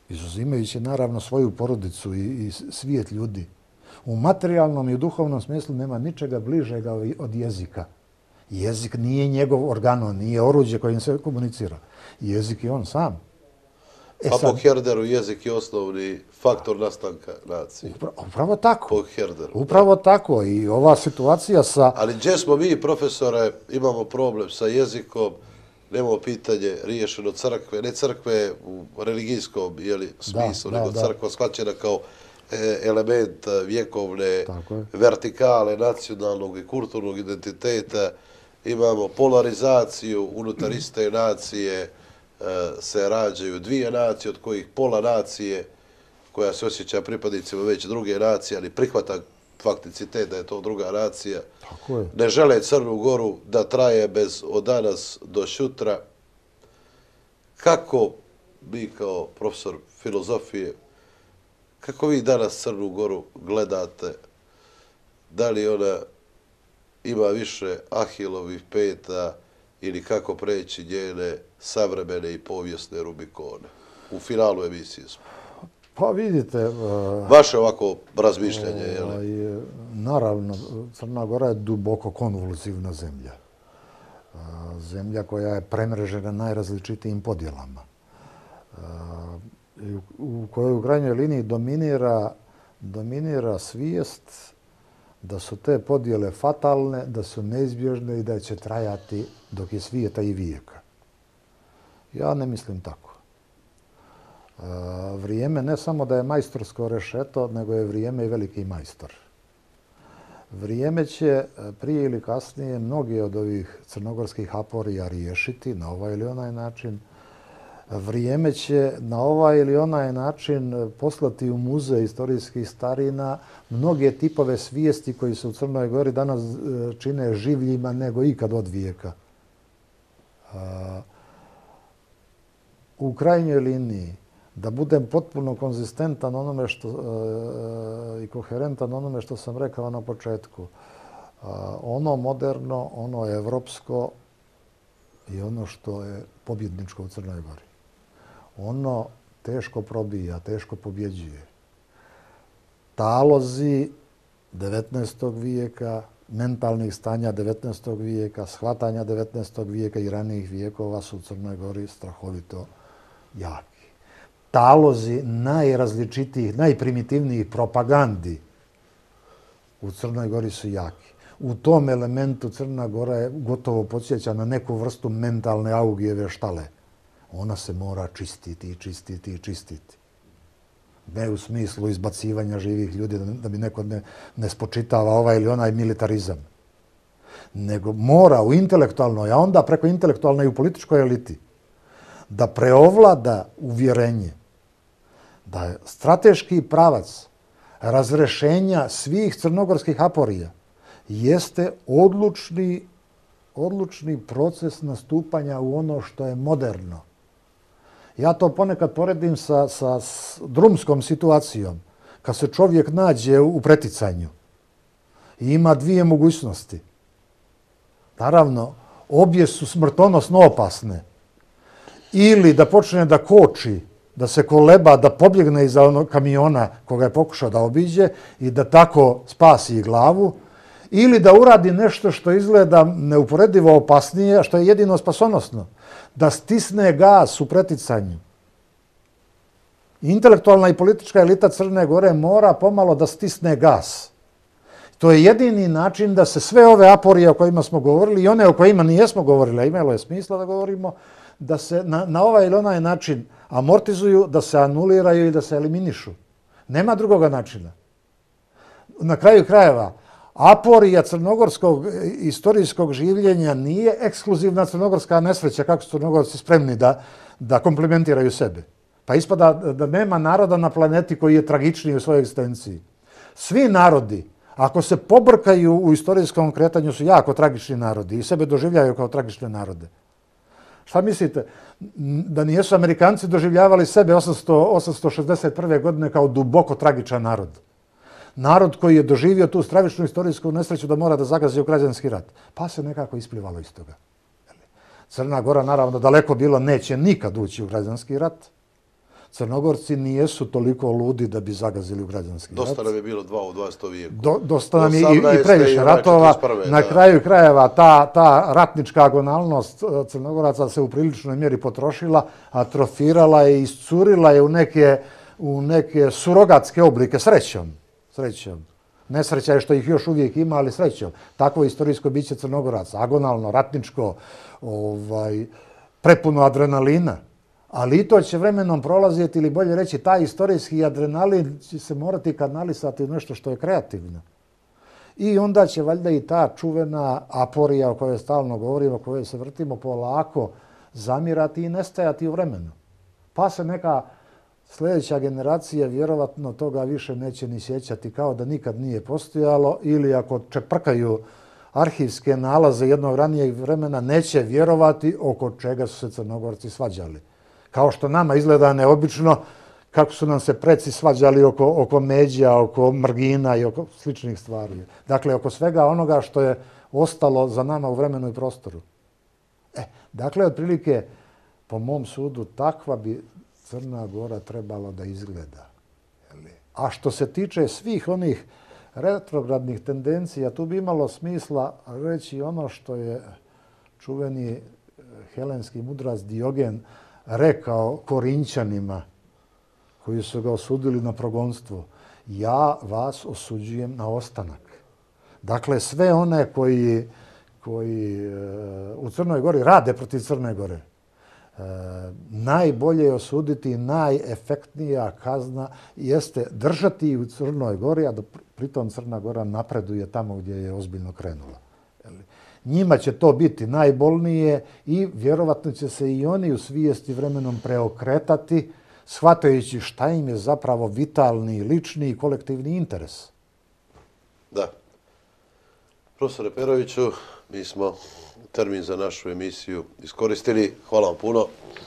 izuzimajući naravno svoju porodicu i, i svijet ljudi, u materijalnom i duhovnom smislu nema ničega bližega od jezika. Jezik nije njegov organo, nije oruđe kojim se komunicira. Jezik je on sam. E pa po Herderu jezik je osnovni faktor nastanka nacije. Upravo tako. Po Herderu. Upravo tako. I ova situacija sa... Ali gdje smo mi, profesore, imamo problem sa jezikom, nemamo pitanje riješeno crkve, ne crkve u religijskom jeli, smislu, da, nego da, crkva shvaćena kao e, element vjekovne vertikale nacionalnog i kulturnog identiteta. Imamo polarizaciju unutar iste nacije, E, se rađaju dvije nacije, od kojih pola nacije koja se osjeća pripadnicima već druge nacije, ali prihvata fakticitet da je to druga nacija. Tako je. Ne žele Crnu Goru da traje bez od danas do šutra. Kako vi kao profesor filozofije, kako vi danas Crnu Goru gledate? Da li ona ima više ahilovih peta ili kako preći njene savremene i povijesne Rubikone. U finalu emisije smo. Pa vidite... Uh, Vaše ovako razmišljanje, je li? Ovaj, naravno, Crna Gora je duboko konvulsivna zemlja. Uh, zemlja koja je premrežena najrazličitijim podjelama. Uh, u kojoj u krajnjoj liniji dominira, dominira svijest da su te podjele fatalne, da su neizbježne i da će trajati dok je svijeta i vijeka. Ja ne mislim tako. Vrijeme ne samo da je majstorsko rešeto, nego je vrijeme i veliki majstor. Vrijeme će e, prije ili kasnije mnogi od ovih crnogorskih aporija riješiti na ovaj ili onaj način. Vrijeme će na ovaj ili onaj način e, poslati u muze istorijskih starina mnoge tipove svijesti koji se u Crnoj Gori danas e, čine življima nego ikad od vijeka u krajnjoj liniji da budem potpuno konzistentan onome što e, i koherentan onome što sam rekao na početku. E, ono moderno, ono evropsko i ono što je pobjedničko u Crnoj Gori. Ono teško probija, teško pobjeđuje. Talozi 19. vijeka, mentalnih stanja 19. vijeka, shvatanja 19. vijeka i ranijih vijekova su u Crnoj Gori strahovito jaki. Talozi najrazličitijih, najprimitivnijih propagandi u Crnoj Gori su jaki. U tom elementu Crna Gora je gotovo podsjeća na neku vrstu mentalne augijeve štale. Ona se mora čistiti, čistiti, čistiti ne u smislu izbacivanja živih ljudi, da bi neko ne, ne spočitava ovaj ili onaj militarizam. Nego mora u intelektualnoj, a onda preko intelektualne i u političkoj eliti, da preovlada uvjerenje da je strateški pravac razrešenja svih crnogorskih aporija jeste odlučni, odlučni proces nastupanja u ono što je moderno, Ja to ponekad poredim sa, sa drumskom situacijom. Kad se čovjek nađe u preticanju i ima dvije mogućnosti. Naravno, obje su smrtonosno opasne. Ili da počne da koči, da se koleba, da pobjegne iza onog kamiona koga je pokušao da obiđe i da tako spasi glavu, ili da uradi nešto što izgleda neuporedivo opasnije, što je jedino spasonosno, da stisne gas u preticanju. Intelektualna i politička elita Crne Gore mora pomalo da stisne gas. To je jedini način da se sve ove aporije o kojima smo govorili i one o kojima nijesmo govorili, a imalo je smisla da govorimo, da se na, na ovaj ili onaj način amortizuju, da se anuliraju i da se eliminišu. Nema drugoga načina. Na kraju krajeva, aporija crnogorskog istorijskog življenja nije ekskluzivna crnogorska nesreća, kako su crnogorci spremni da, da komplementiraju sebe. Pa ispada da nema naroda na planeti koji je tragičniji u svojoj egzistenciji. Svi narodi, ako se pobrkaju u istorijskom kretanju su jako tragični narodi i sebe doživljaju kao tragične narode. Šta mislite? Da nijesu Amerikanci doživljavali sebe 800, 861. godine kao duboko tragičan narod. Narod koji je doživio tu stravičnu istorijsku nesreću da mora da zagazi u građanski rat. Pa se nekako isplivalo iz toga. Crna Gora naravno daleko bilo neće nikad ući u građanski rat. Crnogorci nijesu toliko ludi da bi zagazili u građanski rat. Dosta nam je bilo dva u 20. vijeku. Do, dosta nam je i, i previše ratova. Na kraju krajeva ta, ta ratnička agonalnost e, Crnogoraca se u priličnoj mjeri potrošila, atrofirala je i iscurila je u neke, u neke surogatske oblike srećom. Srećom. Nesreća je što ih još uvijek ima, ali srećom. Takvo istorijsko biće Crnogoraca. Agonalno, ratničko, ovaj, prepuno adrenalina. Ali i to će vremenom prolaziti, ili bolje reći, taj istorijski adrenalin će se morati kanalisati u nešto što je kreativno. I onda će valjda i ta čuvena aporija o kojoj stalno govorimo, o kojoj se vrtimo polako, zamirati i nestajati u vremenu. Pa se neka sljedeća generacija vjerovatno toga više neće ni sjećati kao da nikad nije postojalo ili ako čeprkaju arhivske nalaze jednog ranijeg vremena neće vjerovati oko čega su se crnogorci svađali kao što nama izgleda neobično, kako su nam se preci svađali oko, oko međa, oko mrgina i oko sličnih stvari. Dakle, oko svega onoga što je ostalo za nama u vremenu i prostoru. E, dakle, otprilike, po mom sudu, takva bi Crna Gora trebala da izgleda. A što se tiče svih onih retrogradnih tendencija, tu bi imalo smisla reći ono što je čuveni eh, helenski mudrac Diogen rekao Korinčanima koji su ga osudili na progonstvo, ja vas osuđujem na ostanak. Dakle, sve one koji, koji e, u Crnoj Gori rade protiv Crne Gore, e, najbolje je osuditi, najefektnija kazna jeste držati u Crnoj Gori, a da pritom Crna Gora napreduje tamo gdje je ozbiljno krenula njima će to biti najbolnije i vjerovatno će se i oni u svijesti vremenom preokretati, shvatajući šta im je zapravo vitalni, lični i kolektivni interes. Da. Profesore Peroviću, mi smo termin za našu emisiju iskoristili. Hvala vam puno.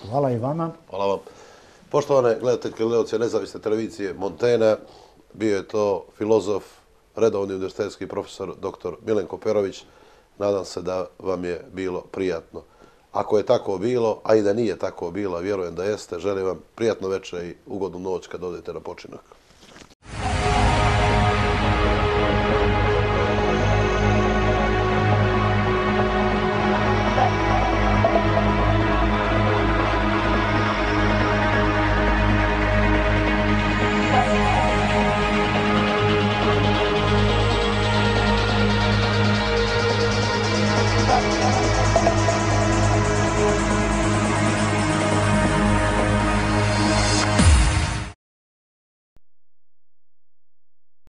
Hvala i vama. Hvala vam. Poštovane gledateljke gledalce nezavisne televizije Montena, bio je to filozof, redovni univerzitetski profesor dr. Milenko Perović. Nadam se da vam je bilo prijatno. Ako je tako bilo, a i da nije tako bilo, vjerujem da jeste, želim vam prijatno večer i ugodnu noć kad odete na počinak.